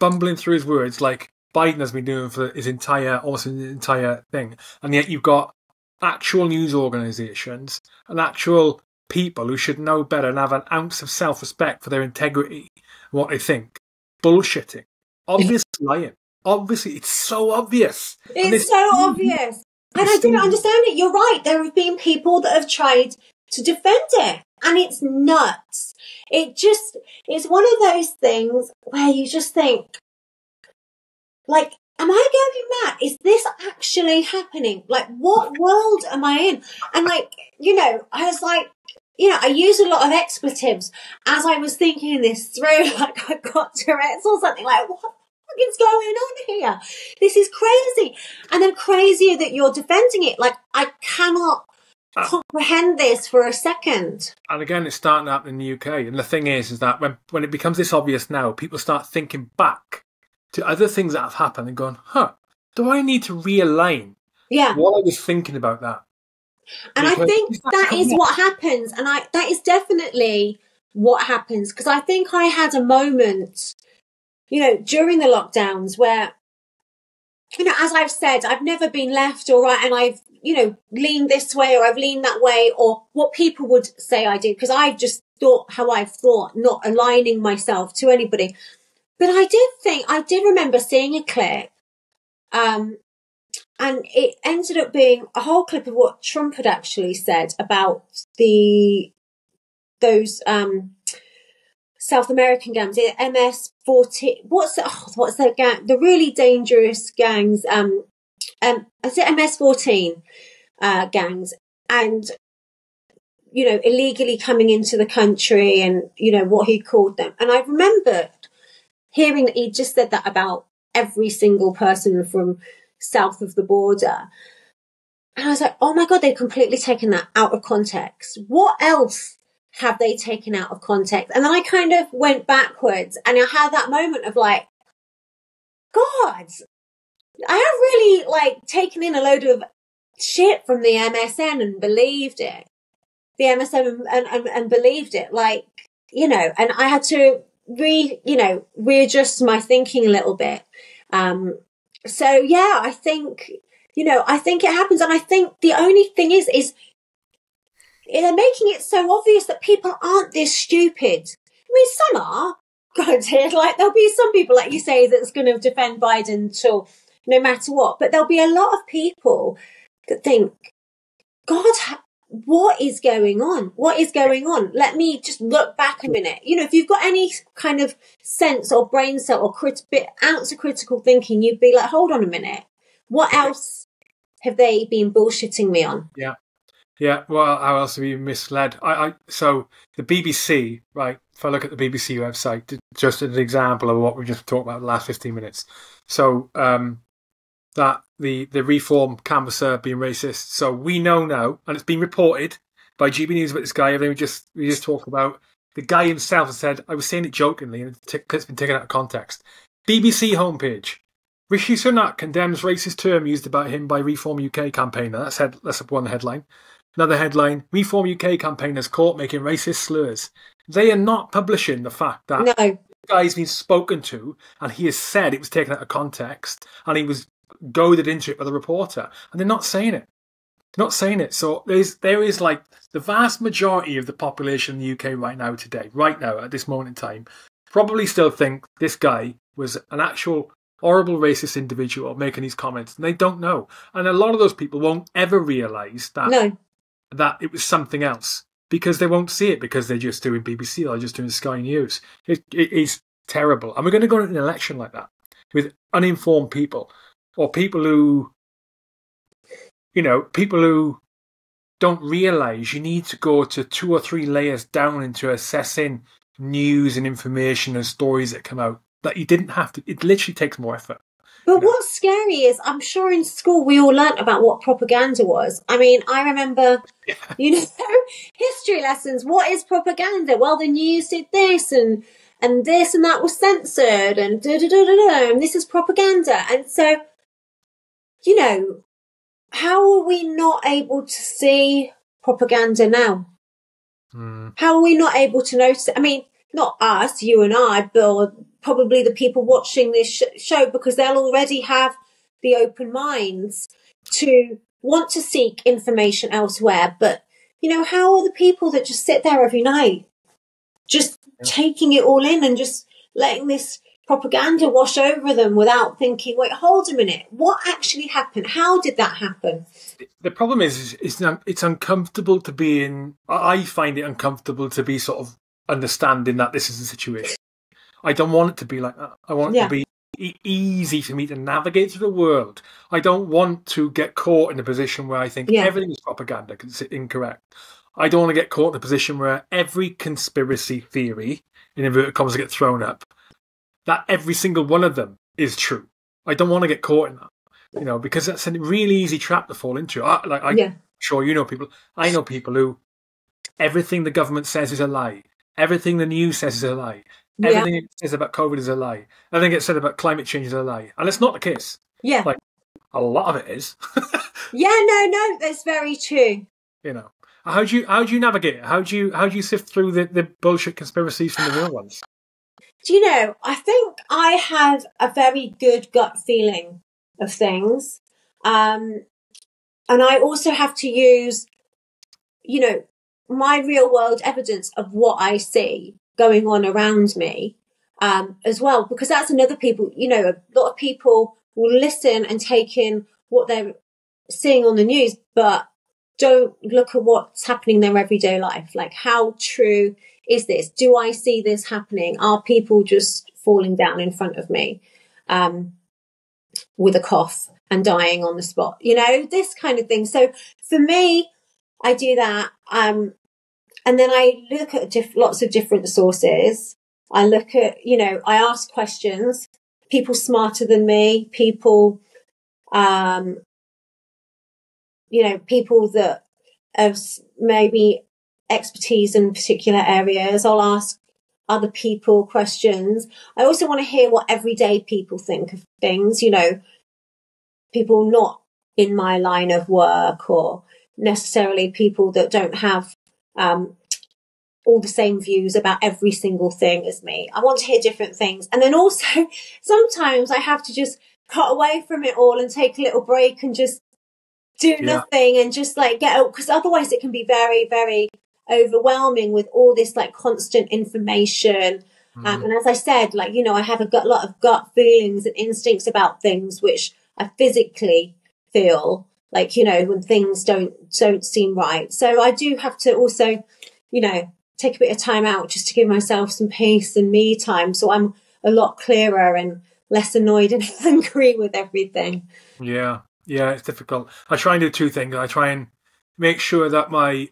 bumbling through his words like Biden has been doing for his entire, almost his entire thing. And yet you've got actual news organizations and actual people who should know better and have an ounce of self respect for their integrity and what they think. Bullshitting. Obviously lying. Obviously, it's so obvious. It's so obvious. And I didn't understand it. You're right. There have been people that have tried to defend it. And it's nuts. It just, it's one of those things where you just think, like, am I going mad? Is this actually happening? Like, what world am I in? And like, you know, I was like, you know, I use a lot of expletives as I was thinking this through. Like, I got Tourette's or something. Like, what the is going on here? This is crazy. And then crazier that you're defending it. Like, I cannot uh, comprehend this for a second. And again, it's starting to happen in the UK. And the thing is, is that when, when it becomes this obvious now, people start thinking back to other things that have happened and gone, huh, do I need to realign yeah. what I was thinking about that? And because I think that is what happens. And I that is definitely what happens. Because I think I had a moment, you know, during the lockdowns where, you know, as I've said, I've never been left or right and I've, you know, leaned this way or I've leaned that way or what people would say I did. Because I've just thought how I've thought, not aligning myself to anybody. But I did think, I did remember seeing a clip, um, and it ended up being a whole clip of what Trump had actually said about the, those, um, South American gangs, the MS forty. what's oh, what's that gang, the really dangerous gangs, um, um, is it MS-14, uh, gangs? And you know, illegally coming into the country and, you know, what he called them. And I remembered hearing that he just said that about every single person from south of the border. And I was like, oh my God, they've completely taken that out of context. What else have they taken out of context? And then I kind of went backwards and I had that moment of like, God, I have really like taken in a load of shit from the MSM and believed it. The MSM and, and, and believed it. Like, you know, and I had to re, you know, readjust my thinking a little bit. Um, so yeah, I think, you know, I think it happens. And I think the only thing is, is they're making it so obvious that people aren't this stupid. I mean, some are. Granted, like there'll be some people, like you say, that's going to defend Biden till no matter what. But there'll be a lot of people that think, God, what is going on? What is going on? Let me just look back a minute. You know, if you've got any kind of sense or brain cell or crit- bit ounce of critical thinking, you'd be like, hold on a minute. What else have they been bullshitting me on? Yeah. Yeah, well, how else have you misled? I, I so the BBC, right? If I look at the BBC website, just as an example of what we just talked about the last fifteen minutes. So um, that the the reform canvasser being racist. So we know now, and it's been reported by GB News about this guy. Everything we just we just talk about. The guy himself has said, I was saying it jokingly, and it's been taken out of context. BBC homepage. Rishi Sunak condemns racist term used about him by Reform UK campaigner. That's head, that's one headline. Another headline: Reform UK campaigners caught making racist slurs. They are not publishing the fact that No. the guy's been spoken to and he has said it was taken out of context and he was goaded into it by the reporter, and they're not saying it. They're not saying it. So there's there is like the vast majority of the population in the UK right now today, right now at this moment in time, probably still think this guy was an actual horrible racist individual making these comments, and they don't know. And a lot of those people won't ever realise that No. that it was something else because they won't see it because they're just doing BBC or just doing Sky News. It, it is terrible. And we're going to go into an election like that with uninformed people or people who, you know, people who don't realise you need to go to two or three layers down into assessing news and information and stories that come out that you didn't have to. It literally takes more effort. But No. what's scary is I'm sure in school we all learnt about what propaganda was. I mean, I remember, you know, history lessons. What is propaganda? Well, the news did this and and this and that was censored and da da da da da. And this is propaganda. And so, you know, how are we not able to see propaganda now? Mm. How are we not able to notice it? I mean, not us, you and I, but probably the people watching this sh- show because they'll already have the open minds to want to seek information elsewhere. But, you know, how are the people that just sit there every night, just taking it all in and just letting this propaganda wash over them without thinking, wait, hold a minute, what actually happened? How did that happen? the problem is, is it's, it's uncomfortable to be in. I find it uncomfortable to be sort of understanding that this is the situation. I don't want it to be like that. I want it to be e- easy for me to navigate through the world. I don't want to get caught in a position where I think Yeah. everything is propaganda because it's incorrect. I don't want to get caught in a position where every conspiracy theory, in inverted commas, get thrown up. That every single one of them is true. I don't want to get caught in that, you know, because that's a really easy trap to fall into. I, like I, yeah. sure you know people. I know people who everything the government says is a lie. Everything the news says is a lie. Yeah. Everything it says about COVID is a lie. Everything it said about climate change is a lie. And it's not the case. Yeah. Like- A lot of it is. Yeah, no, no, that's very true. you know. How do you how do you navigate? How do you how do you sift through the, the bullshit conspiracies from the real ones? Do you know, I think I have a very good gut feeling of things. Um, and I also have to use, you know, my real world evidence of what I see going on around me, um, as well, because that's another people, you know, a lot of people will listen and take in what they're seeing on the news, but don't look at what's happening in their everyday life. Like, how true is this? Do I see this happening? Are people just falling down in front of me um, with a cough and dying on the spot? You know, this kind of thing. So for me, I do that. Um, and then I look at diff- lots of different sources. I look at, you know, I ask questions, people smarter than me, people, um, you know, people that have maybe expertise in particular areas. I'll ask other people questions. I also want to hear what everyday people think of things, you know, people not in my line of work or necessarily people that don't have um, all the same views about every single thing as me. I want to hear different things. And then also sometimes I have to just cut away from it all and take a little break and just do Yeah. nothing and just like get out because otherwise it can be very, very overwhelming with all this like constant information. Um, and as I said, like, you know, I have a gut, lot of gut feelings and instincts about things which I physically feel like, you know, when things don't, don't seem right. So I do have to also, you know, take a bit of time out just to give myself some peace and me time. So I'm a lot clearer and less annoyed and angry with everything. Yeah, yeah, it's difficult. I try and do two things. I try and make sure that my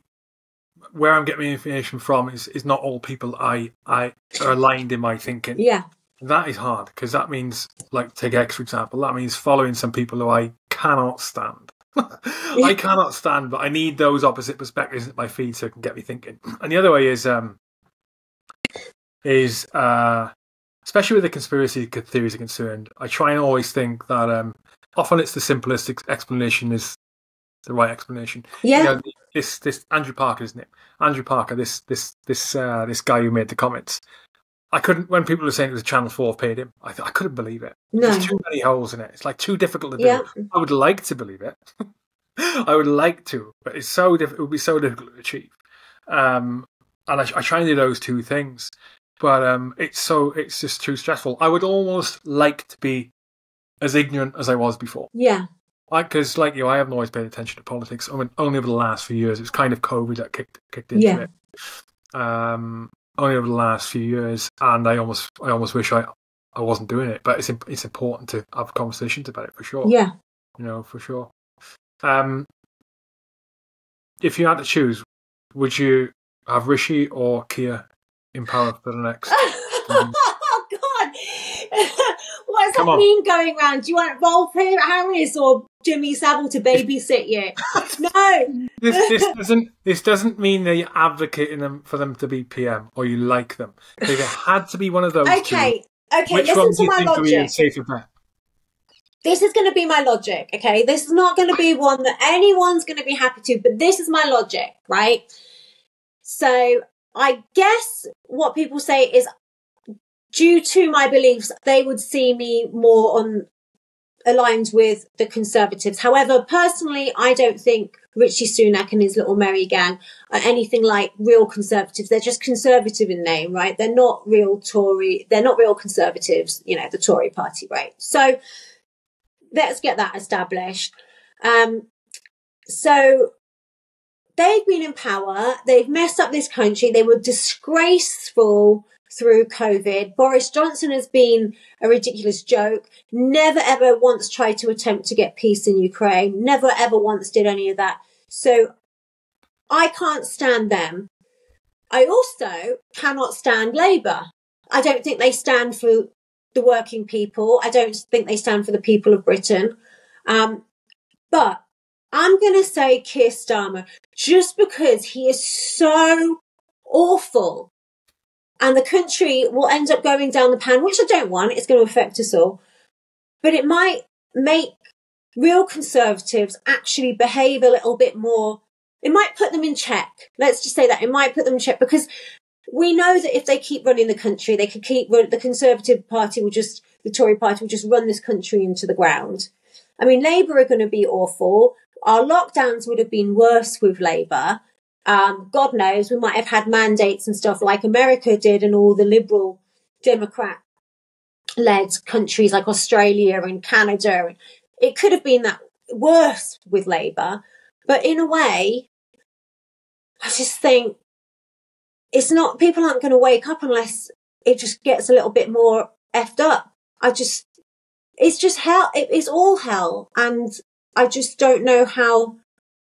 where I'm getting my information from is, is not all people I I are aligned in my thinking. Yeah. That is hard because that means, like, take X for example. That means following some people who I cannot stand. I cannot stand, but I need those opposite perspectives at my feed so it can get me thinking. And the other way is um is uh especially with the conspiracy theories are concerned, I try and always think that um, often it's the simplest ex- explanation is the right explanation. Yeah. You know, this this Andrew Parker, isn't it? Andrew Parker, this this this uh, this guy who made the comments. I couldn't when people were saying it was Channel Four paid him. I th- I couldn't believe it. no. There's too many holes in it. It's like too difficult to do. Yeah. I would like to believe it. I would like to, but it's so diff- it would be so difficult to achieve. Um, and I, I try and do those two things, but um, it's so it's just too stressful. I would almost like to be as ignorant as I was before. Yeah. Because, like you, I haven't always paid attention to politics. I mean, only over the last few years. It was kind of COVID that kicked kicked into Yeah. it. Um, only over the last few years, and I almost, I almost wish I, I wasn't doing it. But it's imp- it's important to have conversations about it for sure. Yeah. You know, for sure. Um, if you had to choose, would you have Rishi or Keir in power for the next? God! what does Come that on. mean going round? Do you want Rolf Harris or Jimmy Savile to babysit you? no. this, this doesn't this doesn't mean that you're advocating them for them to be PM or you like them. If it had to be one of those two, Okay. Okay. which one listen do to you my think would be a logic. This is going to be my logic. Okay. This is not going to be one that anyone's going to be happy to, but this is my logic, right? So I guess what people say is due to my beliefs, they would see me more on aligned with the Conservatives. However, personally, I don't think Rishi Sunak and his little merry gang are anything like real Conservatives. They're just Conservative in name, right? They're not real Tory. They're not real Conservatives, you know, the Tory party, right? So let's get that established. Um, so they've been in power. They've messed up this country. They were disgraceful through COVID. Boris Johnson has been a ridiculous joke. Never ever once tried to attempt to get peace in Ukraine. Never ever once did any of that. So I can't stand them. I also cannot stand Labour. I don't think they stand for the working people. I don't think they stand for the people of Britain. Um, but I'm going to say Keir Starmer just because he is so awful and the country will end up going down the pan, which I don't want. It's going to affect us all. But it might make real conservatives actually behave a little bit more. It might put them in check. Let's just say that it might put them in check because we know that if they keep running the country, they could keep the Conservative Party will just, the Tory Party will just run this country into the ground. I mean, Labour are going to be awful. Our lockdowns would have been worse with Labour. Um, God knows, we might have had mandates and stuff like America did and all the liberal Democrat led countries like Australia and Canada. It could have been that worse with Labour. But in a way, I just think it's not, people aren't going to wake up unless it just gets a little bit more effed up. I just, it's just hell. It, it's all hell. And I just don't know how,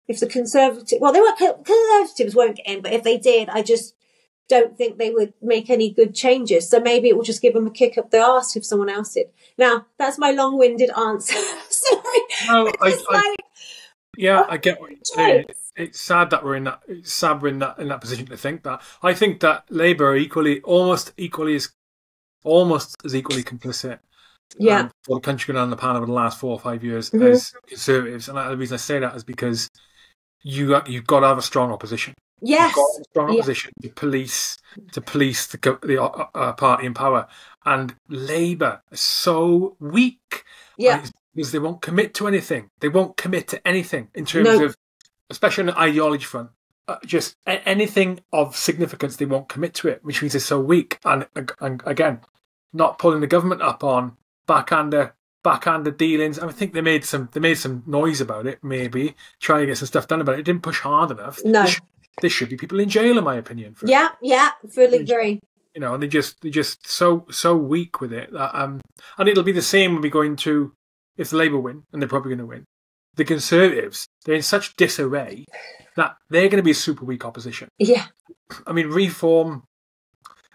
if the conservative, well, they won't, conservatives won't get in, but if they did, I just don't think they would make any good changes. So maybe it will just give them a kick up the arse if someone else did. Now, that's my long winded answer. Sorry. No, I, like, yeah, I get what you're saying. It's sad that we're in that. It's sad we're in that in that position to think that. I think that Labour are equally, almost equally as, almost as equally complicit. yeah. um, for the country going down the pan over the last four or five years Mhm. as conservatives, and the reason I say that is because you you've got to have a strong opposition. yes. You've got a strong Yeah. opposition to police to police the the uh, uh, party in power, and Labour is so weak. Yeah. Because they won't commit to anything. They won't commit to anything in terms No. of, especially on the ideology front. Uh, just a- anything of significance, they won't commit to it, which means they're so weak. And, and again, not pulling the government up on backhander backhander dealings. I think they made some they made some noise about it, maybe trying to get some stuff done about it. It didn't push hard enough. No. There, sh- there should be people in jail, in my opinion. For it Yeah. Yeah. Fully agree. you know, and they just they just so so weak with it. That, um, and it'll be the same when we go into if the Labour win, and they're probably going to win. The Conservatives they're in such disarray that they're going to be a super weak opposition. Yeah. I mean, reform,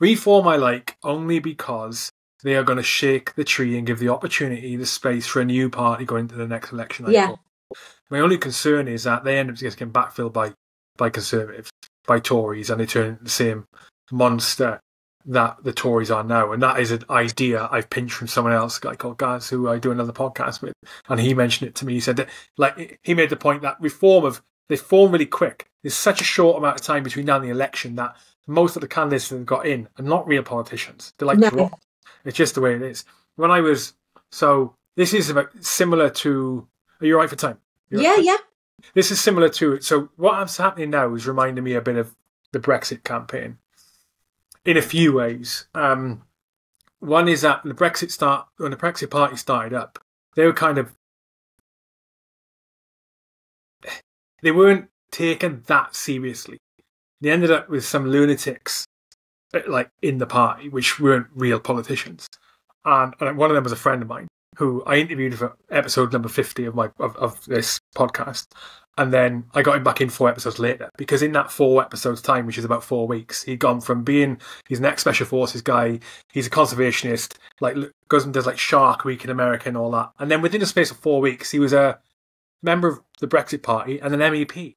reform I like only because they are going to shake the tree and give the opportunity, the space for a new party going into the next election. Yeah. My only concern is that they end up getting backfilled by by Conservatives, by Tories, and they turn into the same monster that the Tories are now, and that is an idea I've pinched from someone else, a guy called Gaz, who I do another podcast with, and he mentioned it to me. He said that, like, he made the point that reform of they form really quick. There's such a short amount of time between now and the election that most of the candidates that have got in are not real politicians. They're like No. It's just the way it is. When I was so, this is about similar to. Are you right for time? You're Yeah, right. yeah. This is similar to it. so what's happening now is reminding me a bit of the Brexit campaign in a few ways. Um, one is that the Brexit start when the Brexit party started up, they were kind of they weren't taken that seriously. They ended up with some lunatics Uh, like in the party, which weren't real politicians. And, and one of them was a friend of mine who I interviewed for episode number fifty of my of, of this podcast. And then I got him back in four episodes later because in that four episodes time, which is about four weeks, he'd gone from being he's an ex special forces guy, he's a conservationist, like goes and does like Shark Week in America and all that. And then within the space of four weeks, he was a member of the Brexit Party and an MEP.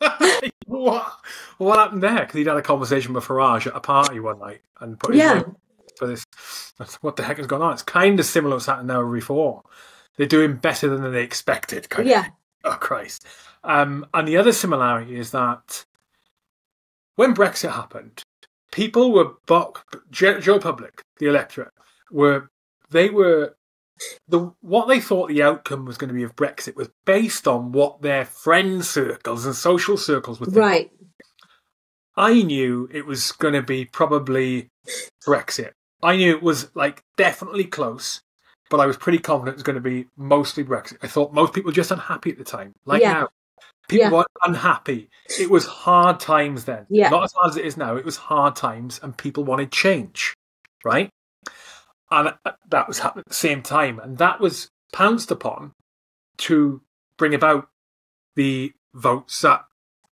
what what happened there? Because he'd had a conversation with Farage at a party one night and put his Yeah. for this. What the heck has gone on? It's kind of similar to what's happening now Reform. They're doing better than they expected. Kind Yeah. Of. Oh Christ! Um, and the other similarity is that when Brexit happened, people were Joe Public, the electorate, were they were the what they thought the outcome was going to be of Brexit was based on what their friend circles and social circles were thinking. Right. I knew it was going to be probably Brexit. I knew it was like definitely close, but I was pretty confident it was going to be mostly Brexit. I thought most people were just unhappy at the time. Like Yeah. now, people Yeah. were unhappy. It was hard times then. Yeah. Not as hard as it is now. It was hard times and people wanted change, right? And that was happening at the same time. And that was pounced upon to bring about the votes that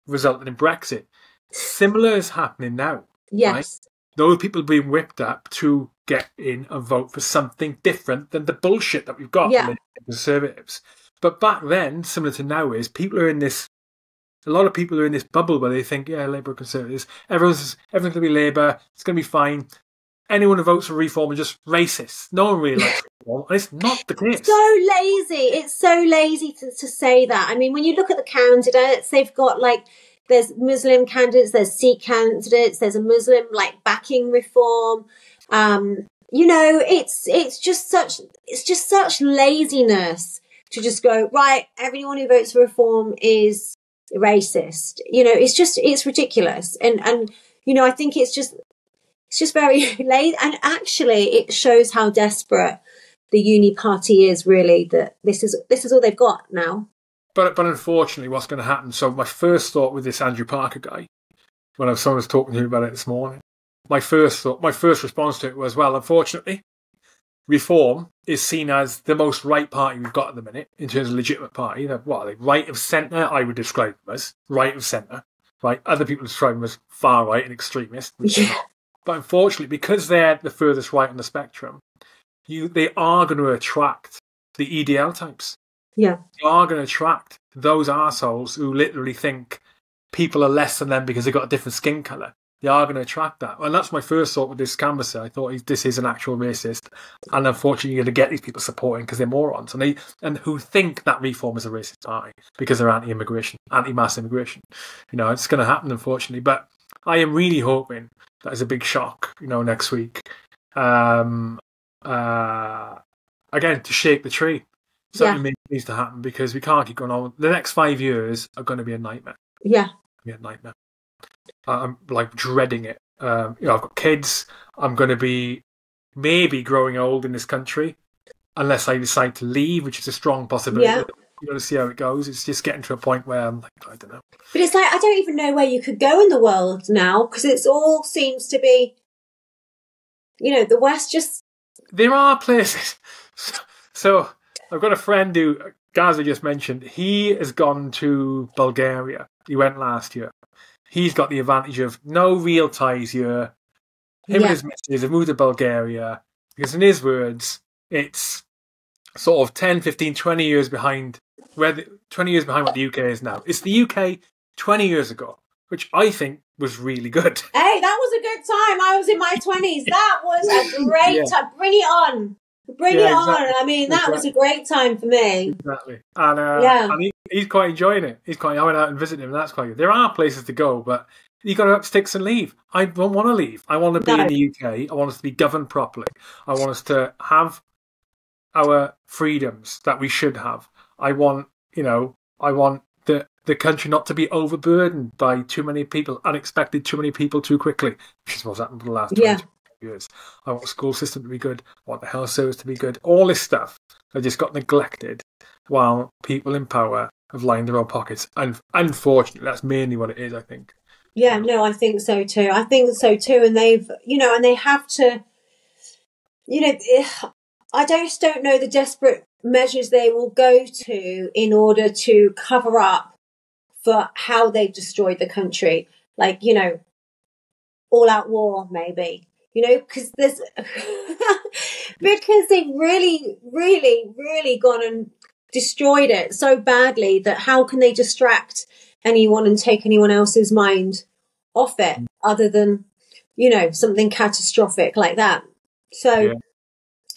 resulted in Brexit. Similar is happening now. Yes. Those people being whipped up to get in and vote for something different than the bullshit that we've got Yeah. from the Conservatives. But back then, similar to now, is people are in this. A lot of people are in this bubble where they think, yeah, Labour Conservatives, everyone's everyone's going to be Labour, it's going to be fine. Anyone who votes for reform are just racist. No one really likes reform, and it's not the case. It's so lazy. It's so lazy to, to say that. I mean, when you look at the candidates, they've got like there's Muslim candidates, there's Sikh candidates, there's a Muslim like backing reform. Um, you know, it's it's just such it's just such laziness to just go right. Everyone who votes for reform is racist. You know, it's just it's ridiculous, and and you know, I think it's just it's just very late. And actually, it shows how desperate the uni party is really that this is this is all they've got now. But but unfortunately, what's going to happen? So my first thought with this Andrew Parker guy, when I was, someone was talking to me about it this morning, my first thought, my first response to it was, well, unfortunately, Reform is seen as the most right party we've got at the minute in terms of legitimate party. They're, what, like right of centre? I would describe them as right of centre. Right, other people describe them as far right and extremist. Yeah. But unfortunately, because they're the furthest right on the spectrum, you they are going to attract the EDL types Yeah, you are going to attract those assholes who literally think people are less than them because they've got a different skin colour. They are going to attract that. And that's my first thought with this canvasser. I thought this is an actual racist. And unfortunately, you're going to get these people supporting because they're morons and they and who think that reform is a racist party because they're anti-immigration, anti-mass immigration. You know, it's going to happen, unfortunately. But I am really hoping that is a big shock, you know, next week. Um, uh, again, to shake the tree. Something needs to happen because we can't keep going on. The next five years are going to be a nightmare. yeah, Be a nightmare. I'm like dreading it. Um, you know, I've got kids. I'm going to be maybe growing old in this country unless I decide to leave, which is a strong possibility. Yeah. You got to see how it goes. It's just getting to a point where I'm like, I don't know. but it's like I don't even know where you could go in the world now because it's all seems to be, you know, the West just There are places. So I've got a friend who Gaza just mentioned. He has gone to Bulgaria. He went last year. He's got the advantage of no real ties here. Him and his missus have moved to Bulgaria because, in his words, it's sort of 10, 15, 20 years behind where the, 20 years behind what the UK is now. It's the UK 20 years ago, which I think was really good. Hey, that was a good time. I was in my twenties. That was a great Yeah. time. Bring it on. Bring Yeah, it on. I mean, that was a great time for me. Exactly. And, uh, Yeah. and he, he's quite enjoying it. He's quite, I went out and visited him, and that's quite good. There are places to go, but you got to up sticks and leave. I don't want to leave. I want to be No. in the UK. I want us to be governed properly. I want us to have our freedoms that we should have. I want, you know, I want the the country not to be overburdened by too many people, unexpected too many people too quickly, which is what's happened for the last 20 years. I want the school system to be good. I want the health service to be good. All this stuff that just got neglected while people in power have lined their own pockets. And unfortunately, that's mainly what it is, I think. Yeah, no, I think so too. I think so too. And they've, you know, and they have to, you know, I just don't know the desperate measures they will go to in order to cover up for how they've destroyed the country. Like, you know, all out war, maybe, you know, because there's, because they've really, really, really gone and destroyed it so badly that how can they distract anyone and take anyone else's mind off it other than you know something catastrophic like that so Yeah.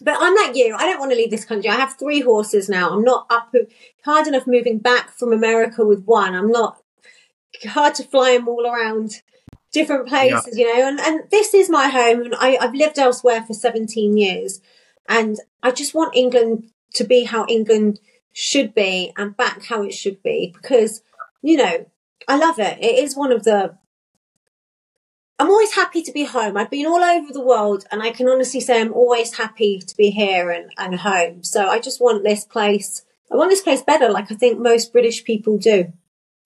But i'm like you i don't want to leave this country. I have three horses now. I'm not up hard enough moving back from america with one. I'm not hard to fly them all around different places you know? And, and this is my home and I, i've lived elsewhere for 17 years. And i just want england to be how england should be and back how it should be because you know i love it. It is one of the i'm always happy to be home i've been all over the world and i can honestly say i'm always happy to be here and, and home so i just want this place i want this place better like i think most british people do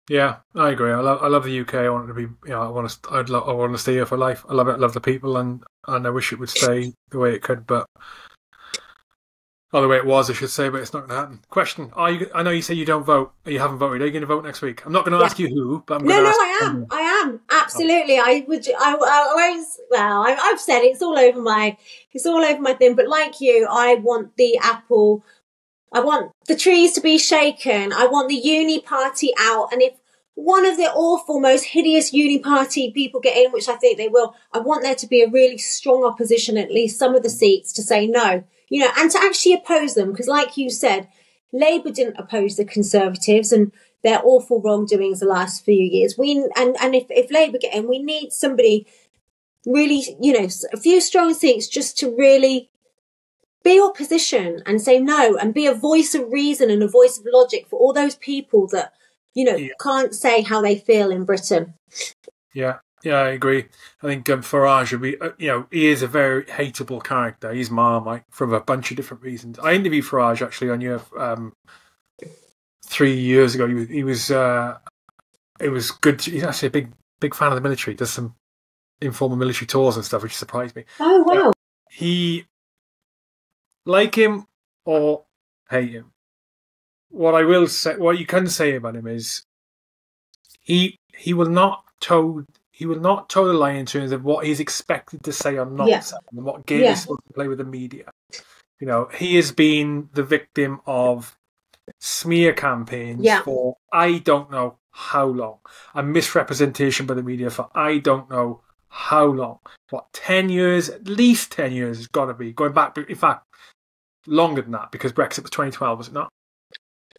Yeah, I agree. I love, I love the UK. I want it to be, you know, I want to, I'd love, I want to stay here for life. I love it. I love the people, and and I wish it would stay the way it could, but or the way it was, I should say. But it's not going to happen. Question: Are you? I know you say you don't vote. You haven't voted. Are you going to vote next week? I'm not going to Yeah. ask you who, but I'm no going to ask you. no i am i am absolutely i would i, I always well I, i've said it, it's all over my it's all over my thing but like you i want the apple I want the trees to be shaken. I want the uni party out. And if one of the awful, most hideous uni party people get in, which I think they will, I want there to be a really strong opposition, at least some of the seats to say no, you know, and to actually oppose them. Because like you said, Labour didn't oppose the Conservatives and their awful wrongdoings the last few years. We, and, and if, if Labour get in, we need somebody really, you know, a few strong seats just to really be opposition and say no and be a voice of reason and a voice of logic for all those people that you know Yeah. can't say how they feel in britain Yeah, yeah, I agree. I think um, Farage would be, uh, you know, he is a very hateable character. He's Marmite from a bunch of different reasons. I interviewed Farage actually on your um, three years ago. He was, he was, uh, it was good. He's actually a big, big fan of the military. Does some informal military tours and stuff, which surprised me. oh wow He like him or hate him. What I will say, what you can say about him is, he he will not toe he will not toe the line in terms of what he's expected to say or not Yeah. say, and what game Yeah. he's supposed to play with the media. You know, he has been the victim of smear campaigns Yeah. for I don't know how long, and misrepresentation by the media for I don't know how long. What ten years? At least ten years has got to be going back. In fact, longer than that because Brexit was 2012, was it not?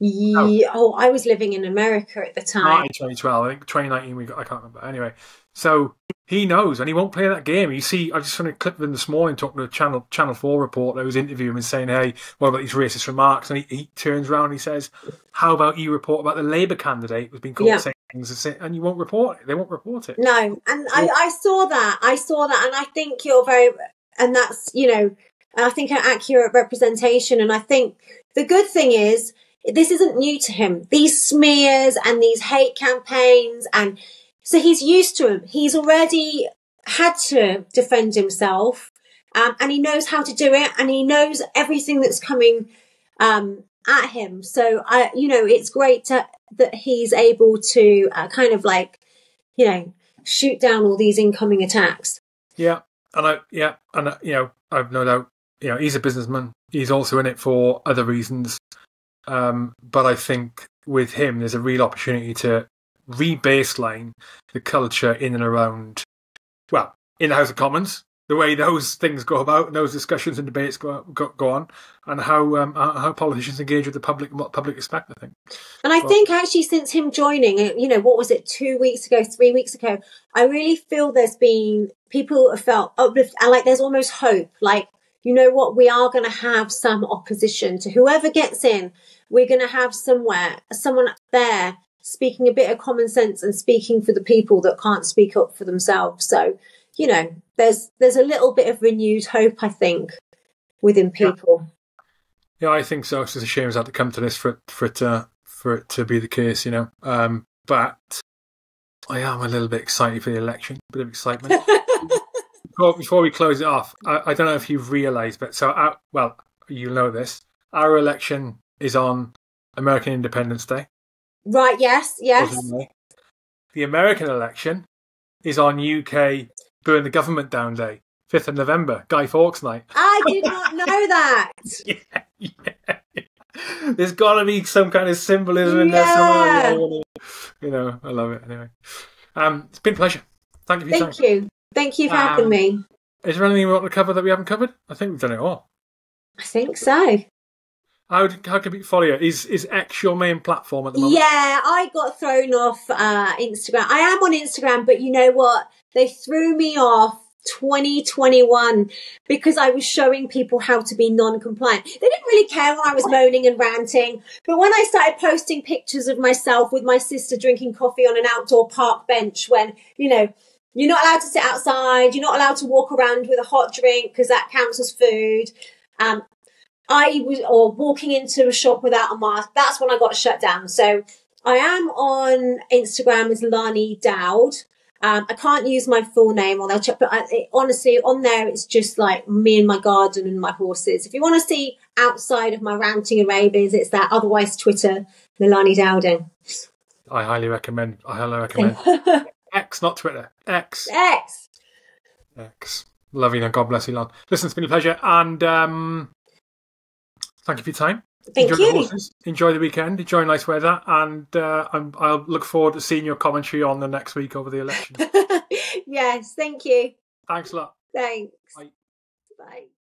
Ye- oh i was living in america at the Not time in 2012. I think 2019. We got, I can't remember. Anyway, so he knows, and he won't play that game. You see, I just found a clip of him this morning talking to a Channel Channel Four reporter who was interviewing him and saying, "Hey, what about these racist remarks?" And he, he turns around and he says, "How about you report about the Labour candidate who's been caught Yeah. saying things and and you won't report it? They won't report it." no and I, I saw that i saw that and i think you're very and that's you know i think an accurate representation and i think the good thing is this isn't new to him these smears and these hate campaigns and so he's used to him. he's already had to defend himself um, and he knows how to do it and he knows everything that's coming um, at him so i you know it's great to, that he's able to uh, kind of like you know shoot down all these incoming attacks Yeah, and I yeah, and uh, you know, I've no doubt. You know, he's a businessman. He's also in it for other reasons. Um, but I think with him, there's a real opportunity to re-baseline the culture in and around, well, in the House of Commons, the way those things go about, and those discussions and debates go go, go on, and how um, how politicians engage with the public, and what public expect. I think. And I well, think actually since him joining, uh, you know, what was it, two weeks ago, three weeks ago, I really feel there's been people have felt uplifted, and like there's almost hope. Like you know what, we are going to have some opposition to whoever gets in. We're going to have somewhere someone there speaking a bit of common sense and speaking for the people that can't speak up for themselves. So you know, there's there's a little bit of renewed hope, I think, within people. Yeah, yeah I think so. It's just a shame it's had to come to this for it, for it to for it to be the case, you know. Um, but I am a little bit excited for the election. A bit of excitement. before, before, we close it off, I, I don't know if you've realised, but so our, well, you know this. Our election is on American Independence Day. Right. Yes. Yes. The American election is on UK burn the government down day, 5th of November, Guy Fawkes night. I did not know that. yeah, yeah. There's got to be some kind of symbolism in there somewhere. You know, I love it. Anyway, um, it's been a pleasure. Thank you. Thank you. Thank you for um, having me. Is there anything we want to cover that we haven't covered? I think we've done it all. I think so. How, how can we follow you? Is is X your main platform at the moment? Yeah, I got thrown off uh, Instagram. I am on Instagram, but you know what? They threw me off 2021 because I was showing people how to be non-compliant. They didn't really care when I was moaning and ranting, but when I started posting pictures of myself with my sister drinking coffee on an outdoor park bench when, you know, you're not allowed to sit outside, you're not allowed to walk around with a hot drink because that counts as food. Um, I was, or walking into a shop without a mask, that's when I got shut down. So I am on Instagram as Lani Dowd. Um, I can't use my full name on there, but I, it, honestly, on there, it's just like me and my garden and my horses. If you want to see outside of my ranting and ravings, it's that. Otherwise, Twitter, Leilani Dowding. I highly recommend. I highly recommend. X, not Twitter. X. X. X. Loving and God bless you, Lon. Listen, it's been a pleasure. And um, Thank you for your time. Thank Enjoy you. The horses. Enjoy the weekend. Enjoy nice weather, and uh, i will look forward to seeing your commentary on the next week over the election. yes, thank you. Thanks a lot. Thanks. Bye. Bye.